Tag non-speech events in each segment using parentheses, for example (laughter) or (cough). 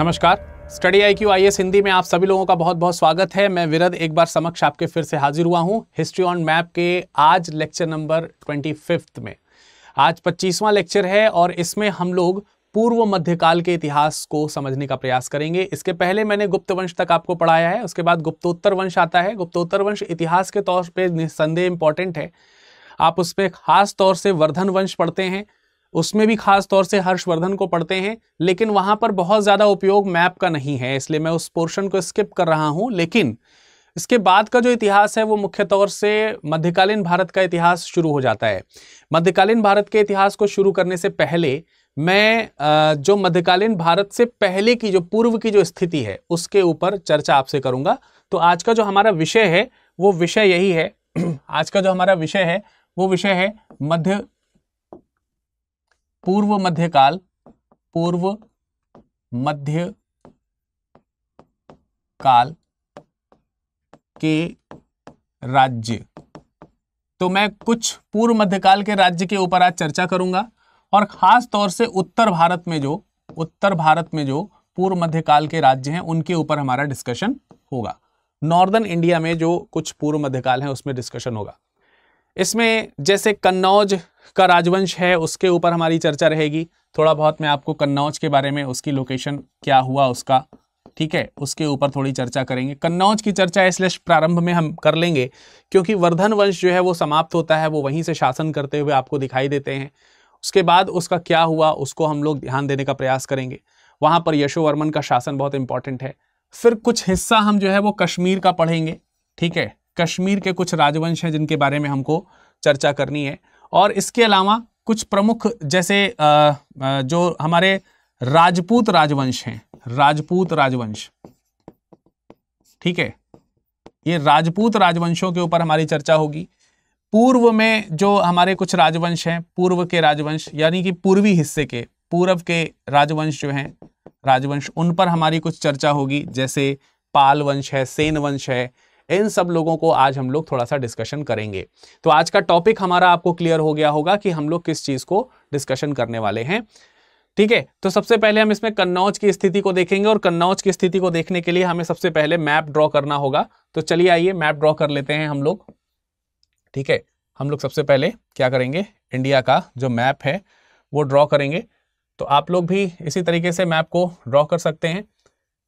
नमस्कार। Study I Q I Hindi में आप सभी लोगों का बहुत बहुत स्वागत है। मैं विरद एक बार समक्ष आपके फिर से हाजिर हुआ हूँ हिस्ट्री ऑन मैप के आज लेक्चर नंबर ट्वेंटी फिफ्थ में। आज पच्चीसवां लेक्चर है और इसमें हम लोग पूर्व मध्यकाल के इतिहास को समझने का प्रयास करेंगे। इसके पहले मैंने गुप्त वंश तक आपको पढ़ाया है, उसके बाद गुप्तोत्तर वंश आता है। गुप्तोत्तर वंश इतिहास के तौर पर निस्संदेह इंपॉर्टेंट है। आप उस पर खास तौर से वर्धन वंश पढ़ते हैं उसमें भी खास तौर से हर्षवर्धन को पढ़ते हैं, लेकिन वहाँ पर बहुत ज़्यादा उपयोग मैप का नहीं है, इसलिए मैं उस पोर्शन को स्किप कर रहा हूँ। लेकिन इसके बाद का जो इतिहास है, वो मुख्य तौर से मध्यकालीन भारत का इतिहास शुरू हो जाता है। मध्यकालीन भारत के इतिहास को शुरू करने से पहले मैं जो मध्यकालीन भारत से पहले की जो पूर्व की जो स्थिति है, उसके ऊपर चर्चा आपसे करूँगा। तो आज का जो हमारा विषय है, वो विषय यही है, (clears throat) आज का जो हमारा विषय है, वो विषय है मध्य पूर्व मध्यकाल, पूर्व मध्य काल के राज्य। तो मैं कुछ पूर्व मध्यकाल के राज्य के ऊपर आज चर्चा करूँगा और खास तौर से उत्तर भारत में जो, उत्तर भारत में जो पूर्व मध्यकाल के राज्य हैं, उनके ऊपर हमारा डिस्कशन होगा। नॉर्दर्न इंडिया में जो कुछ पूर्व मध्यकाल हैं, उसमें डिस्कशन होगा। इसमें जैसे कन्नौज का राजवंश है, उसके ऊपर हमारी चर्चा रहेगी। थोड़ा बहुत मैं आपको कन्नौज के बारे में, उसकी लोकेशन क्या हुआ उसका, ठीक है? उसके ऊपर थोड़ी चर्चा करेंगे। कन्नौज की चर्चा इसलिए प्रारंभ में हम कर लेंगे, क्योंकि वर्धन वंश जो है वो समाप्त होता है, वो वहीं से शासन करते हुए आपको दिखाई देते हैं। उसके बाद उसका क्या हुआ, उसको हम लोग ध्यान देने का प्रयास करेंगे। वहाँ पर यशोवर्मन का शासन बहुत इंपॉर्टेंट है। फिर कुछ हिस्सा हम जो है वो कश्मीर का पढ़ेंगे, ठीक है? कश्मीर के कुछ राजवंश हैं जिनके बारे में हमको चर्चा करनी है। और इसके अलावा कुछ प्रमुख जैसे जो हमारे राजपूत राजवंश हैं। राजपूत राजवंश। ठीक है? ये राजपूत राजवंशों के ऊपर हमारी चर्चा होगी। पूर्व में जो हमारे कुछ राजवंश हैं, पूर्व के राजवंश, यानी कि पूर्वी हिस्से के पूर्व के राजवंश जो हैं, राजवंश, उन पर हमारी कुछ चर्चा होगी। जैसे पाल वंश है, सेन वंश है इन सब लोगों को आज हम लोग थोड़ा सा डिस्कशन करेंगे। तो आज का टॉपिक हमारा आपको क्लियर हो गया होगा कि हम लोग किस चीज़ को डिस्कशन करने वाले हैं। ठीक है? तो सबसे पहले हम इसमें कन्नौज की स्थिति को देखेंगे और कन्नौज की स्थिति को देखने के लिए हमें सबसे पहले मैप ड्रॉ करना होगा। तो चलिए आइए मैप ड्रॉ कर लेते हैं हम लोग। ठीक है? हम लोग सबसे पहले क्या करेंगे? इंडिया का जो मैप है, वो ड्रॉ करेंगे। तो आप लोग भी इसी तरीके से मैप को ड्रॉ कर सकते हैं।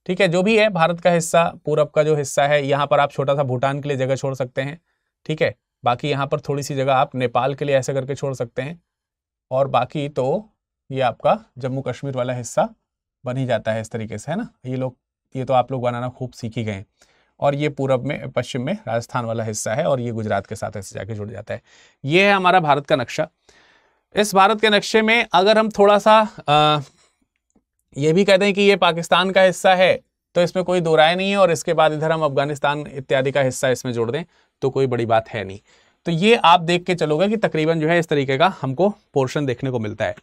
ठीक है, जो भी है, भारत का हिस्सा, पूरब का जो हिस्सा है, यहाँ पर आप छोटा सा भूटान के लिए जगह छोड़ सकते हैं, ठीक है? बाकी यहाँ पर थोड़ी सी जगह आप नेपाल के लिए ऐसे करके छोड़ सकते हैं, और बाकी तो ये आपका जम्मू कश्मीर वाला हिस्सा बन ही जाता है इस तरीके से, है ना? ये लोग, ये तो आप लोग बनाना खूब सीख ही गए और ये पूरब में, पश्चिम में राजस्थान वाला हिस्सा है, और ये गुजरात के साथ ऐसे जाके जुड़ जाता है। ये है हमारा भारत का नक्शा। इस भारत के नक्शे में अगर हम थोड़ा सा ये भी कहते हैं कि ये पाकिस्तान का हिस्सा है तो इसमें कोई दो राय नहीं है और इसके बाद इधर हम अफ़गानिस्तान इत्यादि का हिस्सा इसमें जोड़ दें तो कोई बड़ी बात है नहीं। तो ये आप देख के चलोगे कि तकरीबन जो है इस तरीके का हमको पोर्शन देखने को मिलता है।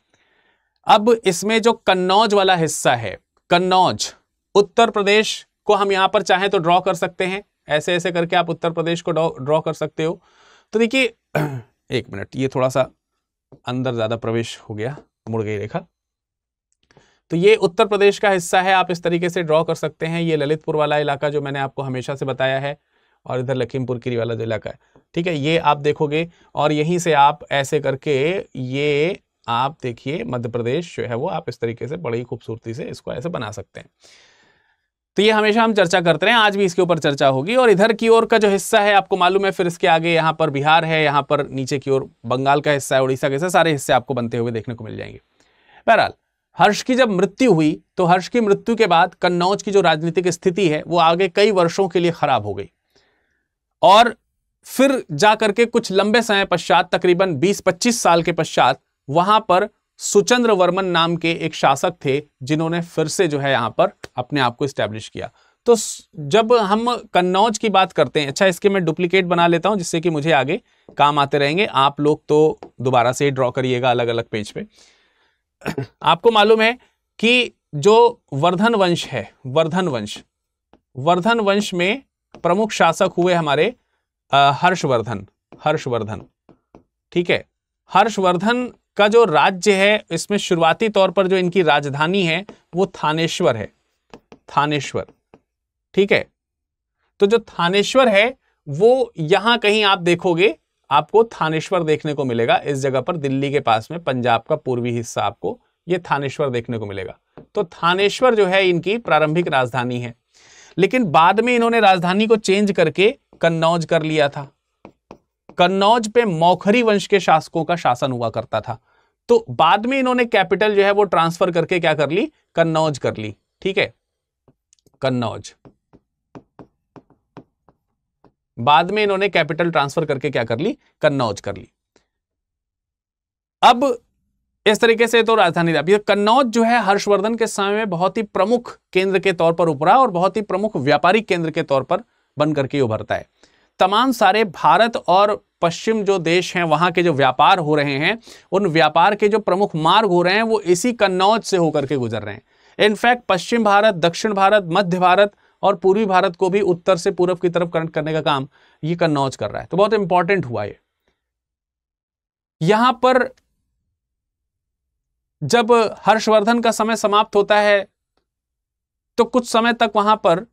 अब इसमें जो कन्नौज वाला हिस्सा है, कन्नौज, उत्तर प्रदेश को हम यहाँ पर चाहें तो ड्रॉ कर सकते हैं। ऐसे ऐसे करके आप उत्तर प्रदेश को ड्रॉ कर सकते हो। तो देखिए, (clears throat) एक मिनट, ये थोड़ा सा अंदर ज़्यादा प्रवेश हो गया, मुड़ गई रेखा। तो ये उत्तर प्रदेश का हिस्सा है, आप इस तरीके से ड्रॉ कर सकते हैं। ये ललितपुर वाला इलाका जो मैंने आपको हमेशा से बताया है और इधर लखीमपुर कीरी वाला जो इलाका है। ठीक है, ये आप देखोगे और यहीं से आप ऐसे करके ये आप देखिए, मध्य प्रदेश जो है वो आप इस तरीके से बड़ी खूबसूरती से इसको ऐसे बना सकते हैं। तो ये हमेशा हम चर्चा करते हैं आज भी इसके ऊपर चर्चा होगी और इधर की ओर का जो हिस्सा है, आपको मालूम है, फिर इसके आगे यहाँ पर बिहार है, यहाँ पर नीचे की ओर बंगाल का हिस्सा है, उड़ीसा के हिस्सा, सारे हिस्से आपको बनते हुए देखने को मिल जाएँगे। बहरहाल हर्ष की जब मृत्यु हुई तो हर्ष की मृत्यु के बाद कन्नौज की जो राजनीतिक स्थिति है, वो आगे कई वर्षों के लिए खराब हो गई। और फिर जाकर के कुछ लंबे समय पश्चात, तकरीबन 20-25 साल के पश्चात, वहाँ पर सुचंद्र वर्मन नाम के एक शासक थे, जिन्होंने फिर से जो है यहाँ पर अपने आप को स्टैब्लिश किया। तो जब हम कन्नौज की बात करते हैं अच्छा इसके मैं डुप्लीकेट बना लेता हूँ, जिससे कि मुझे आगे काम आते रहेंगे। आप लोग तो दोबारा से ड्रॉ करिएगा अलग अलग पेज पे। आपको मालूम है कि जो वर्धन वंश है, वर्धन वंश वर्धन वंश में प्रमुख शासक हुए हमारे हर्षवर्धन हर्षवर्धन। ठीक है? हर्षवर्धन का जो राज्य है, इसमें शुरुआती तौर पर जो इनकी राजधानी है, वो थानेश्वर है। थानेश्वर। ठीक है? तो जो थानेश्वर है, वो यहाँ कहीं आप देखोगे आपको थानेश्वर देखने को मिलेगा। इस जगह पर दिल्ली के पास में पंजाब का पूर्वी हिस्सा आपको ये थानेश्वर देखने को मिलेगा। तो थानेश्वर जो है इनकी प्रारंभिक राजधानी है। लेकिन बाद में इन्होंने राजधानी को चेंज करके कन्नौज कर लिया था। कन्नौज पे मौखरी वंश के शासकों का शासन हुआ करता था। तो बाद में इन्होंने कैपिटल जो है वो ट्रांसफ़र करके क्या कर ली? कन्नौज कर ली। ठीक है? कन्नौज। बाद में इन्होंने कैपिटल ट्रांसफ़र करके क्या कर ली? कन्नौज कर ली। अब इस तरीके से तो राजधानी अभी कन्नौज जो है, हर्षवर्धन के समय में बहुत ही प्रमुख केंद्र के तौर पर उभरा और बहुत ही प्रमुख व्यापारिक केंद्र के तौर पर बनकर के उभरता है। तमाम सारे भारत और पश्चिम जो देश हैं, वहाँ के जो व्यापार हो रहे हैं, उन व्यापार के जो प्रमुख मार्ग हो रहे हैं, वो इसी कन्नौज से होकर के गुजर रहे हैं। इनफैक्ट पश्चिम भारत, दक्षिण भारत, मध्य भारत और पूर्वी भारत को भी उत्तर से पूर्व की तरफ़ कनेक्ट करने का काम ये कन्नौज कर रहा है। तो बहुत इंपॉर्टेंट हुआ ये। यहाँ पर जब हर्षवर्धन का समय समाप्त होता है तो कुछ समय तक वहाँ पर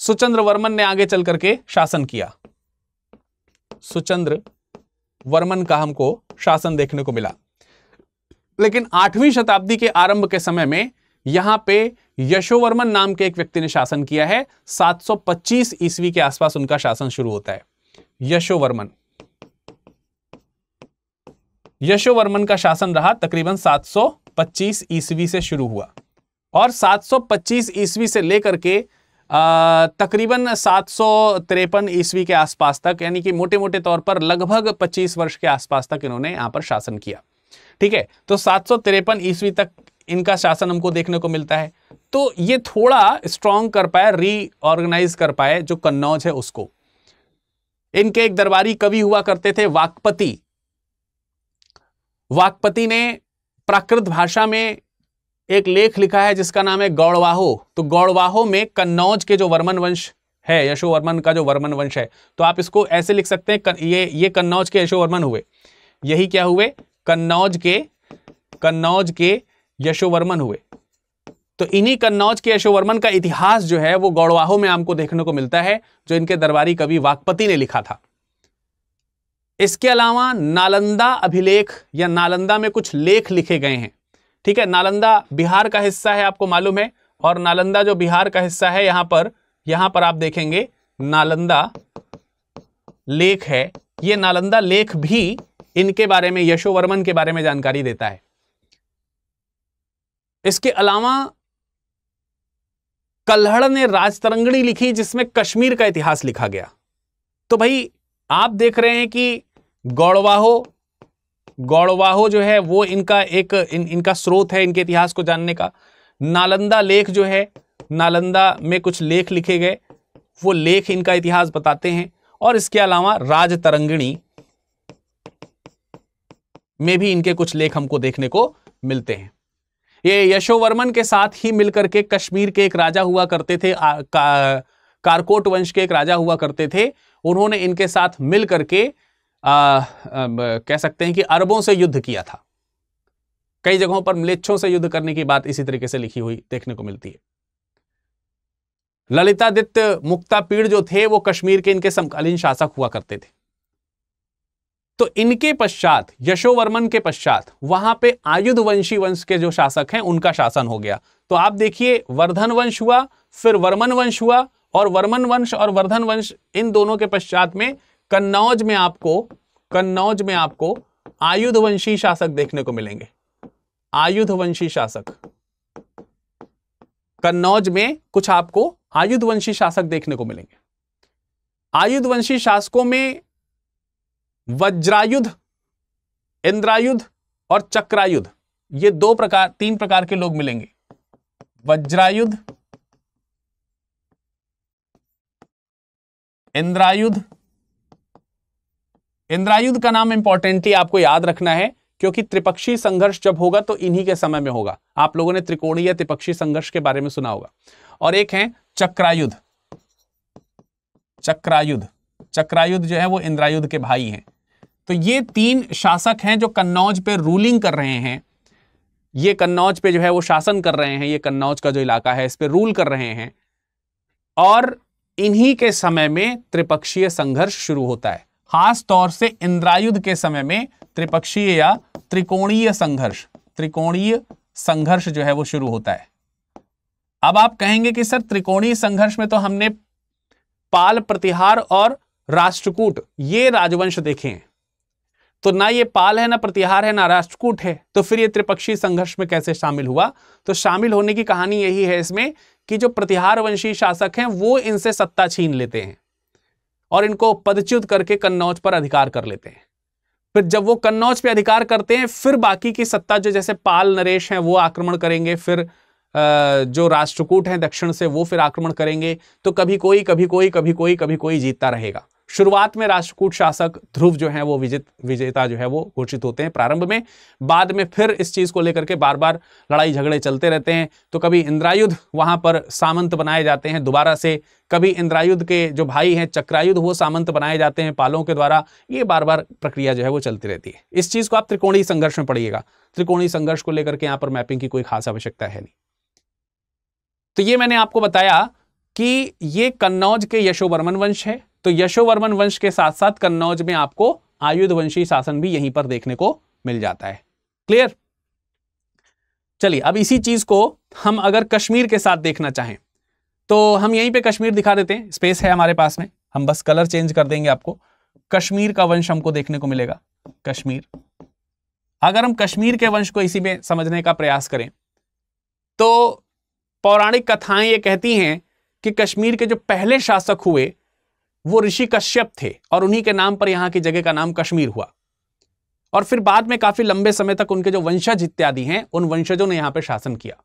सुचंद्र वर्मन ने आगे चल करके शासन किया। सुचंद्र वर्मन का हमको शासन देखने को मिला। लेकिन आठवीं शताब्दी के आरंभ के समय में यहाँ पे यशोवर्मन नाम के एक व्यक्ति ने शासन किया है। 725 ईस्वी के आसपास उनका शासन शुरू होता है। यशोवर्मन। यशोवर्मन का शासन रहा तकरीबन 725 ईस्वी से शुरू हुआ और 725 ईस्वी से लेकर के तकरीबन सात सौ तिरपन ईस्वी के आसपास तक, यानी कि मोटे मोटे तौर पर लगभग 25 वर्ष के आसपास तक इन्होंने यहाँ पर शासन किया। ठीक है तो सात सौ तिरपन ईस्वी तक इनका शासन हमको देखने को मिलता है। तो ये थोड़ा स्ट्रांग कर पाए रीऑर्गेनाइज कर पाए जो कन्नौज है उसको। इनके एक दरबारी कवि हुआ करते थे, वाकपति। वाकपति ने प्राकृत भाषा में एक लेख लिखा है जिसका नाम है गौड़वाहो। तो गौड़वाहो में कन्नौज के जो वर्मन वंश है, यशोवर्मन का जो वर्मन वंश है तो आप इसको ऐसे लिख सकते हैं ये ये कन्नौज के यशोवर्मन हुए। यही क्या हुए? कन्नौज के कन्नौज के यशोवर्मन हुए। तो इन्हीं कन्नौज के यशोवर्मन का इतिहास जो है, वो गौड़वाहो में आपको देखने को मिलता है, जो इनके दरबारी कवि वाकपति ने लिखा था। इसके अलावा नालंदा अभिलेख या नालंदा में कुछ लेख लिखे गए हैं। ठीक है, नालंदा बिहार का हिस्सा है, आपको मालूम है, और नालंदा जो बिहार का हिस्सा है, यहाँ पर यहाँ पर आप देखेंगे, नालंदा लेख है। ये नालंदा लेख भी इनके बारे में, यशोवर्मन के बारे में जानकारी देता है। इसके अलावा कल्हड़ ने राजतरंगणी लिखी जिसमें कश्मीर का इतिहास लिखा गया। तो भाई आप देख रहे हैं कि गौड़वाहो गौड़वाहो जो है वो इनका एक इन, इनका स्रोत है इनके इतिहास को जानने का। नालंदा लेख जो है नालंदा में कुछ लेख लिखे गए वो लेख इनका इतिहास बताते हैं। और इसके अलावा राजतरंगिणी में भी इनके कुछ लेख हमको देखने को मिलते हैं। ये यशोवर्मन के साथ ही मिलकर के कश्मीर के एक राजा हुआ करते थे आ, का, कारकोट वंश के एक राजा हुआ करते थे। उन्होंने इनके साथ मिल करके आ, आ, कह सकते हैं कि अरबों से युद्ध किया था। कई जगहों पर म्लेच्छों से युद्ध करने की बात इसी तरीके से लिखी हुई देखने को मिलती है। ललितादित्य मुक्ता पीड़ जो थे वो कश्मीर के इनके समकालीन शासक हुआ करते थे। तो इनके पश्चात, यशोवर्मन के पश्चात, वहाँ पे आयुध वंशी वंश के जो शासक हैं, उनका शासन हो गया। तो आप देखिए, वर्धन वंश हुआ, फिर वर्मन वंश हुआ, और वर्मन वंश और वर्धन वंश, इन दोनों के पश्चात में कन्नौज में आपको, कन्नौज में आपको आयुध वंशी शासक देखने को मिलेंगे। आयुध वंशी शासक। कन्नौज में कुछ आपको आयुध वंशी शासक देखने को मिलेंगे। आयुध वंशी शासकों में वज्रायुध, इंद्रायुध और चक्रायुध। ये दो प्रकार, तीन प्रकार के लोग मिलेंगे। वज्रायुध, इंद्रायुध। इंद्रायुध का नाम इंपॉर्टेंटली आपको याद रखना है, क्योंकि त्रिपक्षी संघर्ष जब होगा तो इन्हीं के समय में होगा। आप लोगों ने त्रिकोणीय त्रिपक्षी संघर्ष के बारे में सुना होगा। और एक है चक्रायुध। चक्रायुध। चक्रायुध जो है वो इंद्रायुध के भाई हैं। तो ये तीन शासक हैं जो कन्नौज पे रूलिंग कर रहे हैं। ये कन्नौज पे जो है वो शासन कर रहे हैं, ये कन्नौज का जो इलाका है, इस पर रूल कर रहे हैं। और इन्हीं के समय में त्रिपक्षीय संघर्ष शुरू होता है। खास तौर से इंद्रायुद्ध के समय में त्रिपक्षीय या त्रिकोणीय संघर्ष त्रिकोणीय संघर्ष जो है वो शुरू होता है। अब आप कहेंगे कि सर त्रिकोणीय संघर्ष में तो हमने पाल, प्रतिहार और राष्ट्रकूट, ये राजवंश देखे हैं। तो ना ये पाल है, ना प्रतिहार है, ना राष्ट्रकूट है तो फिर ये त्रिपक्षीय संघर्ष में कैसे शामिल हुआ? तो शामिल होने की कहानी यही है इसमें कि जो प्रतिहार वंशी शासक हैं, वो इनसे सत्ता छीन लेते हैं और इनको पदच्युत करके कन्नौज पर अधिकार कर लेते हैं। फिर जब वो कन्नौज पे अधिकार करते हैं, फिर बाकी की सत्ता जो जैसे पाल, नरेश हैं, वो आक्रमण करेंगे, फिर जो राष्ट्रकूट हैं दक्षिण से, वो फिर आक्रमण करेंगे तो कभी कोई कभी कोई कभी कोई कभी कोई जीतता रहेगा। शुरुआत में राष्ट्रकूट शासक ध्रुव जो है, वो विजित, विजेता जो है, वो घोषित होते हैं प्रारंभ में। बाद में फिर इस चीज़ को लेकर के बार बार लड़ाई झगड़े चलते रहते हैं। तो कभी इंद्रायुद्ध वहाँ पर सामंत बनाए जाते हैं दोबारा से। कभी इंद्रायुद्ध के जो भाई हैं चक्रायुद्ध वो सामंत बनाए जाते हैं पालों के द्वारा। ये बार बार प्रक्रिया जो है, वो चलती रहती है। इस चीज़ को आप त्रिकोणीय संघर्ष में पढ़िएगा। त्रिकोणीय संघर्ष को लेकर के यहाँ पर मैपिंग की कोई खास आवश्यकता है नहीं। तो ये मैंने आपको बताया कि ये कन्नौज के यशोवर्मन वंश है। तो यशोवर्मन वंश के साथ साथ कन्नौज में आपको आयुध वंशी शासन भी यहीं पर देखने को मिल जाता है। क्लियर चलिए, अब इसी चीज़ को हम अगर कश्मीर के साथ देखना चाहें तो हम यहीं पे कश्मीर दिखा देते हैं। स्पेस है हमारे पास में। हम बस कलर चेंज कर देंगे आपको। कश्मीर का वंश हमको देखने को मिलेगा। कश्मीर। अगर हम कश्मीर के वंश को इसी में समझने का प्रयास करें तो पौराणिक कथाएँ ये कहती हैं कि कश्मीर के जो पहले शासक हुए वो ऋषि कश्यप थे और उन्हीं के नाम पर यहाँ की जगह का नाम कश्मीर हुआ। और फिर बाद में काफ़ी लंबे समय तक उनके जो वंशज इत्यादि हैं, उन वंशजों ने यहाँ पर शासन किया।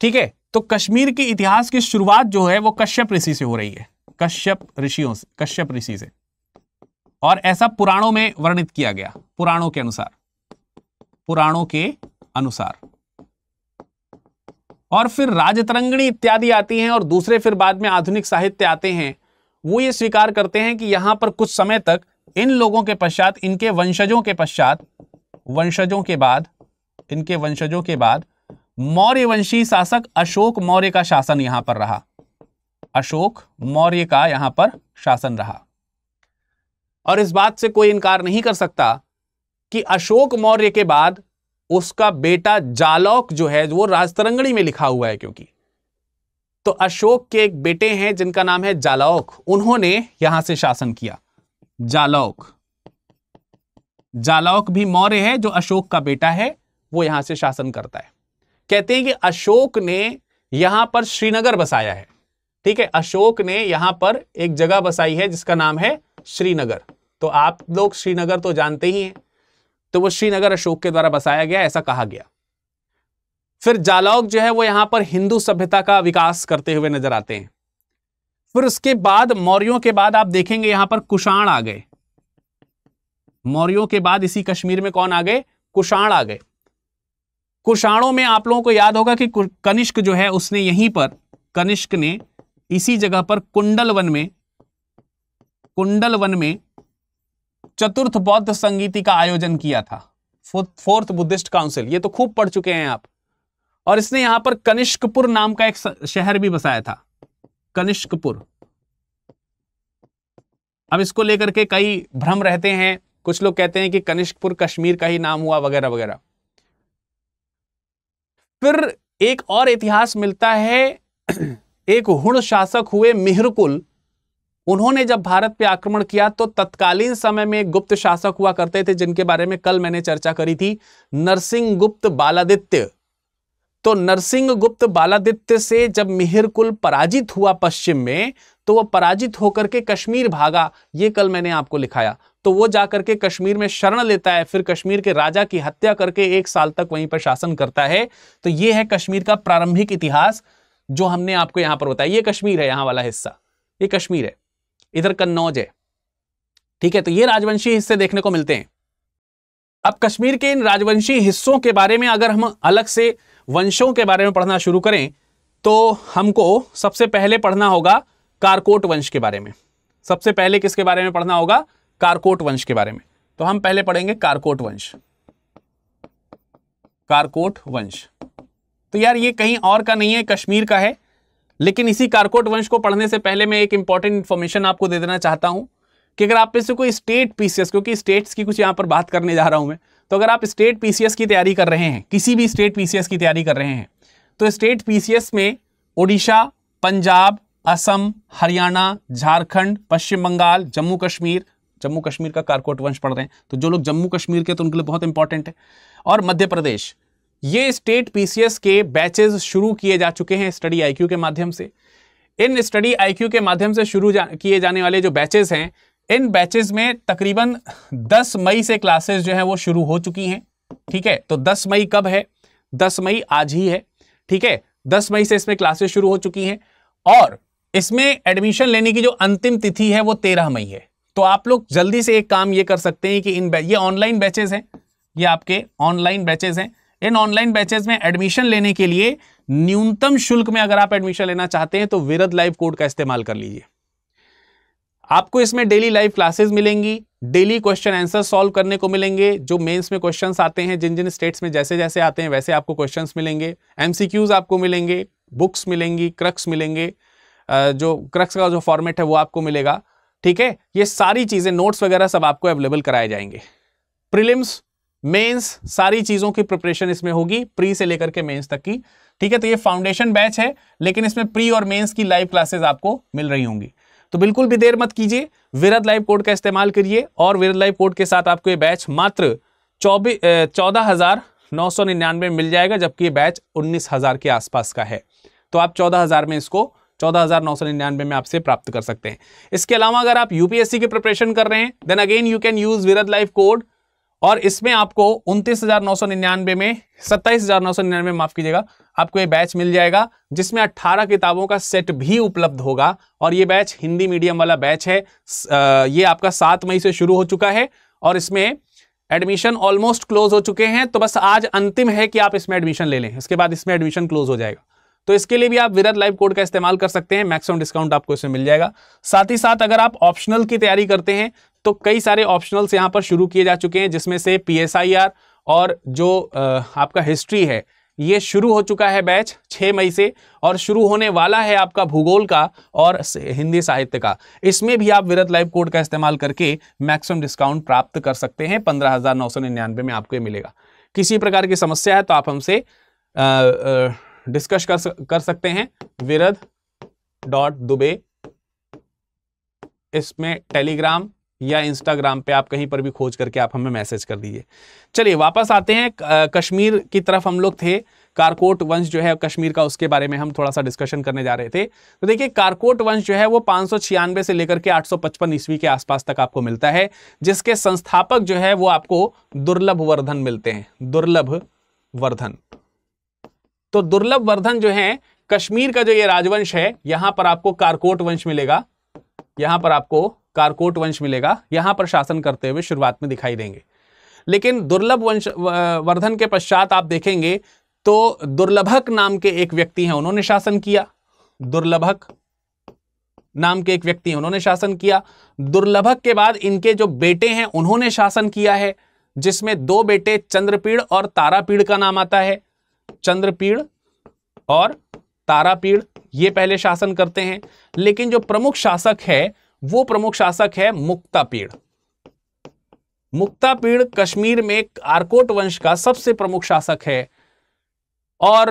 ठीक है तो कश्मीर के इतिहास की शुरुआत जो है, वो कश्यप ऋषि से हो रही है। कश्यप ऋषियों से, कश्यप ऋषि से। और ऐसा पुराणों में वर्णित किया गया, पुराणों के अनुसार। पुराणों के अनुसार। और फिर राजतरंगणी इत्यादि आती हैं और दूसरे फिर बाद में आधुनिक साहित्य आते हैं, वो ये स्वीकार करते हैं कि यहाँ पर कुछ समय तक इन लोगों के पश्चात, इनके वंशजों के पश्चात, वंशजों के बाद, इनके वंशजों के बाद मौर्य वंशी शासक अशोक मौर्य का शासन यहाँ पर रहा। अशोक मौर्य का यहाँ पर शासन रहा। और इस बात से कोई इनकार नहीं कर सकता कि अशोक मौर्य के बाद उसका बेटा जालौक जो है, वो राजतरंगणी में लिखा हुआ है क्योंकि। तो अशोक के एक बेटे हैं, जिनका नाम है जालौक। उन्होंने यहाँ से शासन किया। जालौक। जालौक भी मौर्य है, जो अशोक का बेटा है, वो यहाँ से शासन करता है। कहते हैं कि अशोक ने यहाँ पर श्रीनगर बसाया है। ठीक है, अशोक ने यहाँ पर एक जगह बसाई है, जिसका नाम है श्रीनगर। तो आप लोग श्रीनगर तो जानते ही हैं। तो वो श्रीनगर अशोक के द्वारा बसाया गया, ऐसा कहा गया। फिर जालौक जो है वो यहाँ पर हिंदू सभ्यता का विकास करते हुए नज़र आते हैं। फिर उसके बाद मौर्यों के बाद आप देखेंगे यहाँ पर कुषाण आ गए। मौर्यों के बाद इसी कश्मीर में कौन आ गए? कुषाण आ गए। कुषाणों में आप लोगों को याद होगा कि कनिष्क जो है उसने यहीं पर, कनिष्क ने इसी जगह पर कुंडल वन में कुंडल वन में चतुर्थ बौद्ध संगीति का आयोजन किया था। फोर्थ बुद्धिस्ट काउंसिल, ये तो खूब पढ़ चुके हैं आप। और इसने यहाँ पर कनिष्कपुर नाम का एक शहर भी बसाया था। कनिष्कपुर। अब इसको लेकर के कई भ्रम रहते हैं। कुछ लोग कहते हैं कि कनिष्कपुर कश्मीर का ही नाम हुआ, वगैरह वगैरह। फिर एक और इतिहास मिलता है। एक हुण शासक हुए मिहरकुल उन्होंने जब भारत पे आक्रमण किया तो तत्कालीन समय में गुप्त शासक हुआ करते थे, जिनके बारे में कल मैंने चर्चा करी थी, नरसिंह गुप्त बालादित्य। तो नरसिंह गुप्त बालादित्य से जब मिहिरकुल पराजित हुआ पश्चिम में तो वह पराजित होकर के कश्मीर भागा, ये कल मैंने आपको लिखाया। तो वो जाकर के कश्मीर में शरण लेता है, फिर कश्मीर के राजा की हत्या करके एक साल तक वहीं पर शासन करता है। तो ये है कश्मीर का प्रारंभिक इतिहास, जो हमने आपको यहाँ पर बताया। ये कश्मीर है, यहाँ वाला हिस्सा। ये कश्मीर है। इधर कन्नौज है। ठीक है तो ये राजवंशी हिस्से देखने को मिलते हैं। अब कश्मीर के इन राजवंशी हिस्सों के बारे में अगर हम अलग से वंशों के बारे में पढ़ना शुरू करें तो हमको सबसे पहले पढ़ना होगा कारकोट वंश के बारे में। सबसे पहले किसके बारे में पढ़ना होगा? कारकोट वंश के बारे में। तो हम पहले पढ़ेंगे कारकोट वंश। कारकोट वंश। तो यार ये कहीं और का नहीं है, कश्मीर का है। लेकिन इसी कारकोट वंश को पढ़ने से पहले मैं एक इंपॉर्टेंट इन्फॉर्मेशन आपको दे देना चाहता हूँ कि अगर आप में से कोई स्टेट पीसीएस क्योंकि स्टेट्स की कुछ यहाँ पर बात करने जा रहा हूँ मैं तो अगर आप स्टेट पीसीएस की तैयारी कर रहे हैं, किसी भी स्टेट पीसीएस की तैयारी कर रहे हैं तो स्टेट पीसीएस में ओडिशा, पंजाब, असम, हरियाणा, झारखंड, पश्चिम बंगाल, जम्मू कश्मीर जम्मू कश्मीर का कारकोट वंश पढ़ रहे हैं तो जो लोग जम्मू कश्मीर के तो उनके लिए बहुत इंपॉर्टेंट है, और मध्य प्रदेश ये स्टेट पीसीएस के बैचेस शुरू किए जा चुके हैं स्टडी आईक्यू के माध्यम से। इन स्टडी आईक्यू के माध्यम से शुरू जा, किए जाने वाले जो बैचेस हैं इन बैचेस में तकरीबन 10 मई से क्लासेस जो है वो शुरू हो चुकी हैं। ठीक है? तो 10 मई कब है? 10 मई आज ही है। ठीक है? 10 मई से इसमें क्लासेस शुरू हो चुकी हैं और इसमें एडमिशन लेने की जो अंतिम तिथि है वो 13 मई है। तो आप लोग जल्दी से एक काम ये कर सकते हैं कि इन ये ऑनलाइन बैचेज हैं। ये आपके ऑनलाइन बैचेज हैं। इन ऑनलाइन बैचेस में एडमिशन लेने के लिए न्यूनतम शुल्क में अगर आप एडमिशन लेना चाहते हैं तो विरद लाइव कोड का इस्तेमाल कर लीजिए। आपको इसमें डेली लाइव क्लासेस मिलेंगी डेली क्वेश्चन आंसर सॉल्व करने को मिलेंगे, जो मेंस में क्वेश्चंस आते हैं, जिन जिन स्टेट्स में जैसे जैसे आते हैं, वैसे आपको क्वेश्चंस मिलेंगे एमसीक्यूज आपको मिलेंगे बुक्स मिलेंगी क्रक्स मिलेंगे जो क्रक्स का जो फॉर्मेट है, वो आपको मिलेगा, ठीक है? ये सारी चीज़ें नोट्स वगैरह सब आपको अवेलेबल कराए जाएँगे। प्रिलिम्स मेंस, सारी चीज़ों की प्रिपरेशन इसमें होगी, प्री से लेकर के मेंस तक की। ठीक है तो ये फाउंडेशन बैच है, लेकिन इसमें प्री और मेंस की लाइव क्लासेस आपको मिल रही होंगी। तो बिल्कुल भी देर मत कीजिए, विरद लाइव कोड का इस्तेमाल करिए, और विरद लाइव कोड के साथ आपको ये बैच मात्र चौबीस चौदह हज़ार नौ सौ निन्यानवे मिल जाएगा, जबकि ये बैच उन्नीस हज़ार के आसपास का है। तो आप चौदह हज़ार में इसको चौदह हज़ार नौ सौ निन्यानवे में आपसे प्राप्त कर सकते हैं। इसके अलावा अगर आप यूपीएससी की प्रिपरेशन कर रहे हैं then again you can use virad live code और इसमें आपको उनतीस हज़ार नौ सौ निन्यानवे में, सत्ताईस हज़ार नौ सौ निन्यानवे माफ़ कीजिएगा, आपको ये बैच मिल जाएगा, जिसमें 18 किताबों का सेट भी उपलब्ध होगा। और ये बैच हिंदी मीडियम वाला बैच है। ये आपका सात मई से शुरू हो चुका है और इसमें एडमिशन ऑलमोस्ट क्लोज हो चुके हैं। तो बस आज अंतिम है कि आप इसमें एडमिशन ले लें। इसके बाद इसमें एडमिशन क्लोज हो जाएगा। तो इसके लिए भी आप विरत लाइव कोड का इस्तेमाल कर सकते हैं। मैक्सिमम डिस्काउंट आपको इसमें मिल जाएगा। साथ ही साथ अगर आप ऑप्शनल की तैयारी करते हैं तो कई सारे ऑप्शनल्स यहाँ पर शुरू किए जा चुके हैं, जिसमें से पीएसआईआर और जो आपका हिस्ट्री है, ये शुरू हो चुका है बैच 6 मई से और शुरू होने वाला है आपका भूगोल का और हिंदी साहित्य का। इसमें भी आप विरत लाइव कोड का इस्तेमाल करके मैक्सिमम डिस्काउंट प्राप्त कर सकते हैं, पंद्रह हज़ार नौ सौ निन्यानवे में आपको ये मिलेगा। किसी प्रकार की समस्या है तो आप हमसे डिस्कस कर कर सकते हैं। विरद डॉट दुबे, इसमें टेलीग्राम या इंस्टाग्राम पे आप कहीं पर भी खोज करके आप हमें मैसेज कर दीजिए। चलिए, वापस आते हैं कश्मीर की तरफ़ हम लोग थे। कारकोट वंश जो है कश्मीर का उसके बारे में हम थोड़ा सा डिस्कशन करने जा रहे थे। तो देखिए, कारकोट वंश जो है वो पाँच से लेकर के आठ सौ पचपन ईस्वी के आसपास तक आपको मिलता है, जिसके संस्थापक जो है वो आपको दुर्लभ वर्धन मिलते हैं। दुर्लभ वर्धन। तो दुर्लभ वर्धन जो है, कश्मीर का जो ये राजवंश है, यहाँ पर आपको कारकोट वंश मिलेगा। यहाँ पर आपको कारकोट वंश मिलेगा, यहाँ पर शासन करते हुए शुरुआत में दिखाई देंगे। लेकिन दुर्लभ वंश वर्धन के पश्चात आप देखेंगे तो दुर्लभक नाम के एक व्यक्ति हैं, उन्होंने शासन किया। दुर्लभक नाम के एक व्यक्ति उन्होंने शासन किया। दुर्लभक के बाद इनके जो बेटे हैं, उन्होंने शासन किया है, जिसमें दो बेटे चंद्रपीड़ और तारापीड़ का नाम आता है। चंद्रपीड़ और तारापीड़, ये पहले शासन करते हैं। लेकिन जो प्रमुख शासक है वो प्रमुख शासक है मुक्तापीड़ मुक्तापीड़ कश्मीर में आरकोट वंश का सबसे प्रमुख शासक है। और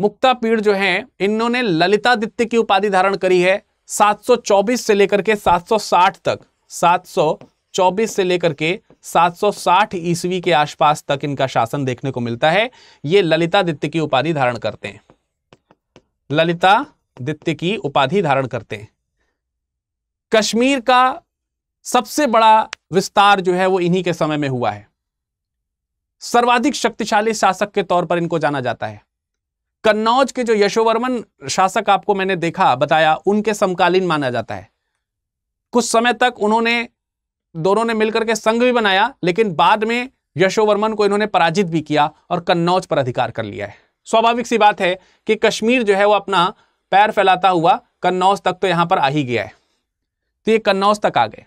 मुक्तापीड़ जो है, इन्होंने ललितादित्य की उपाधि धारण करी है 724 से लेकर के 760 तक। 724 से लेकर के 760 ईस्वी के आसपास तक इनका शासन देखने को मिलता है। ये ललितादित्य की उपाधि धारण करते हैं। ललितादित्य की उपाधि धारण करते हैं। कश्मीर का सबसे बड़ा विस्तार जो है वो इन्हीं के समय में हुआ है। सर्वाधिक शक्तिशाली शासक के तौर पर इनको जाना जाता है। कन्नौज के जो यशोवर्मन शासक आपको मैंने देखा, बताया, उनके समकालीन माना जाता है। कुछ समय तक उन्होंने, दोनों ने मिलकर के संघ भी बनाया, लेकिन बाद में यशोवर्मन को इन्होंने पराजित भी किया और कन्नौज पर अधिकार कर लिया है। स्वाभाविक सी बात है कि कश्मीर जो है वो अपना पैर फैलाता हुआ कन्नौज तक तो यहाँ पर आ ही गया है। तो ये कन्नौज तक आ गए।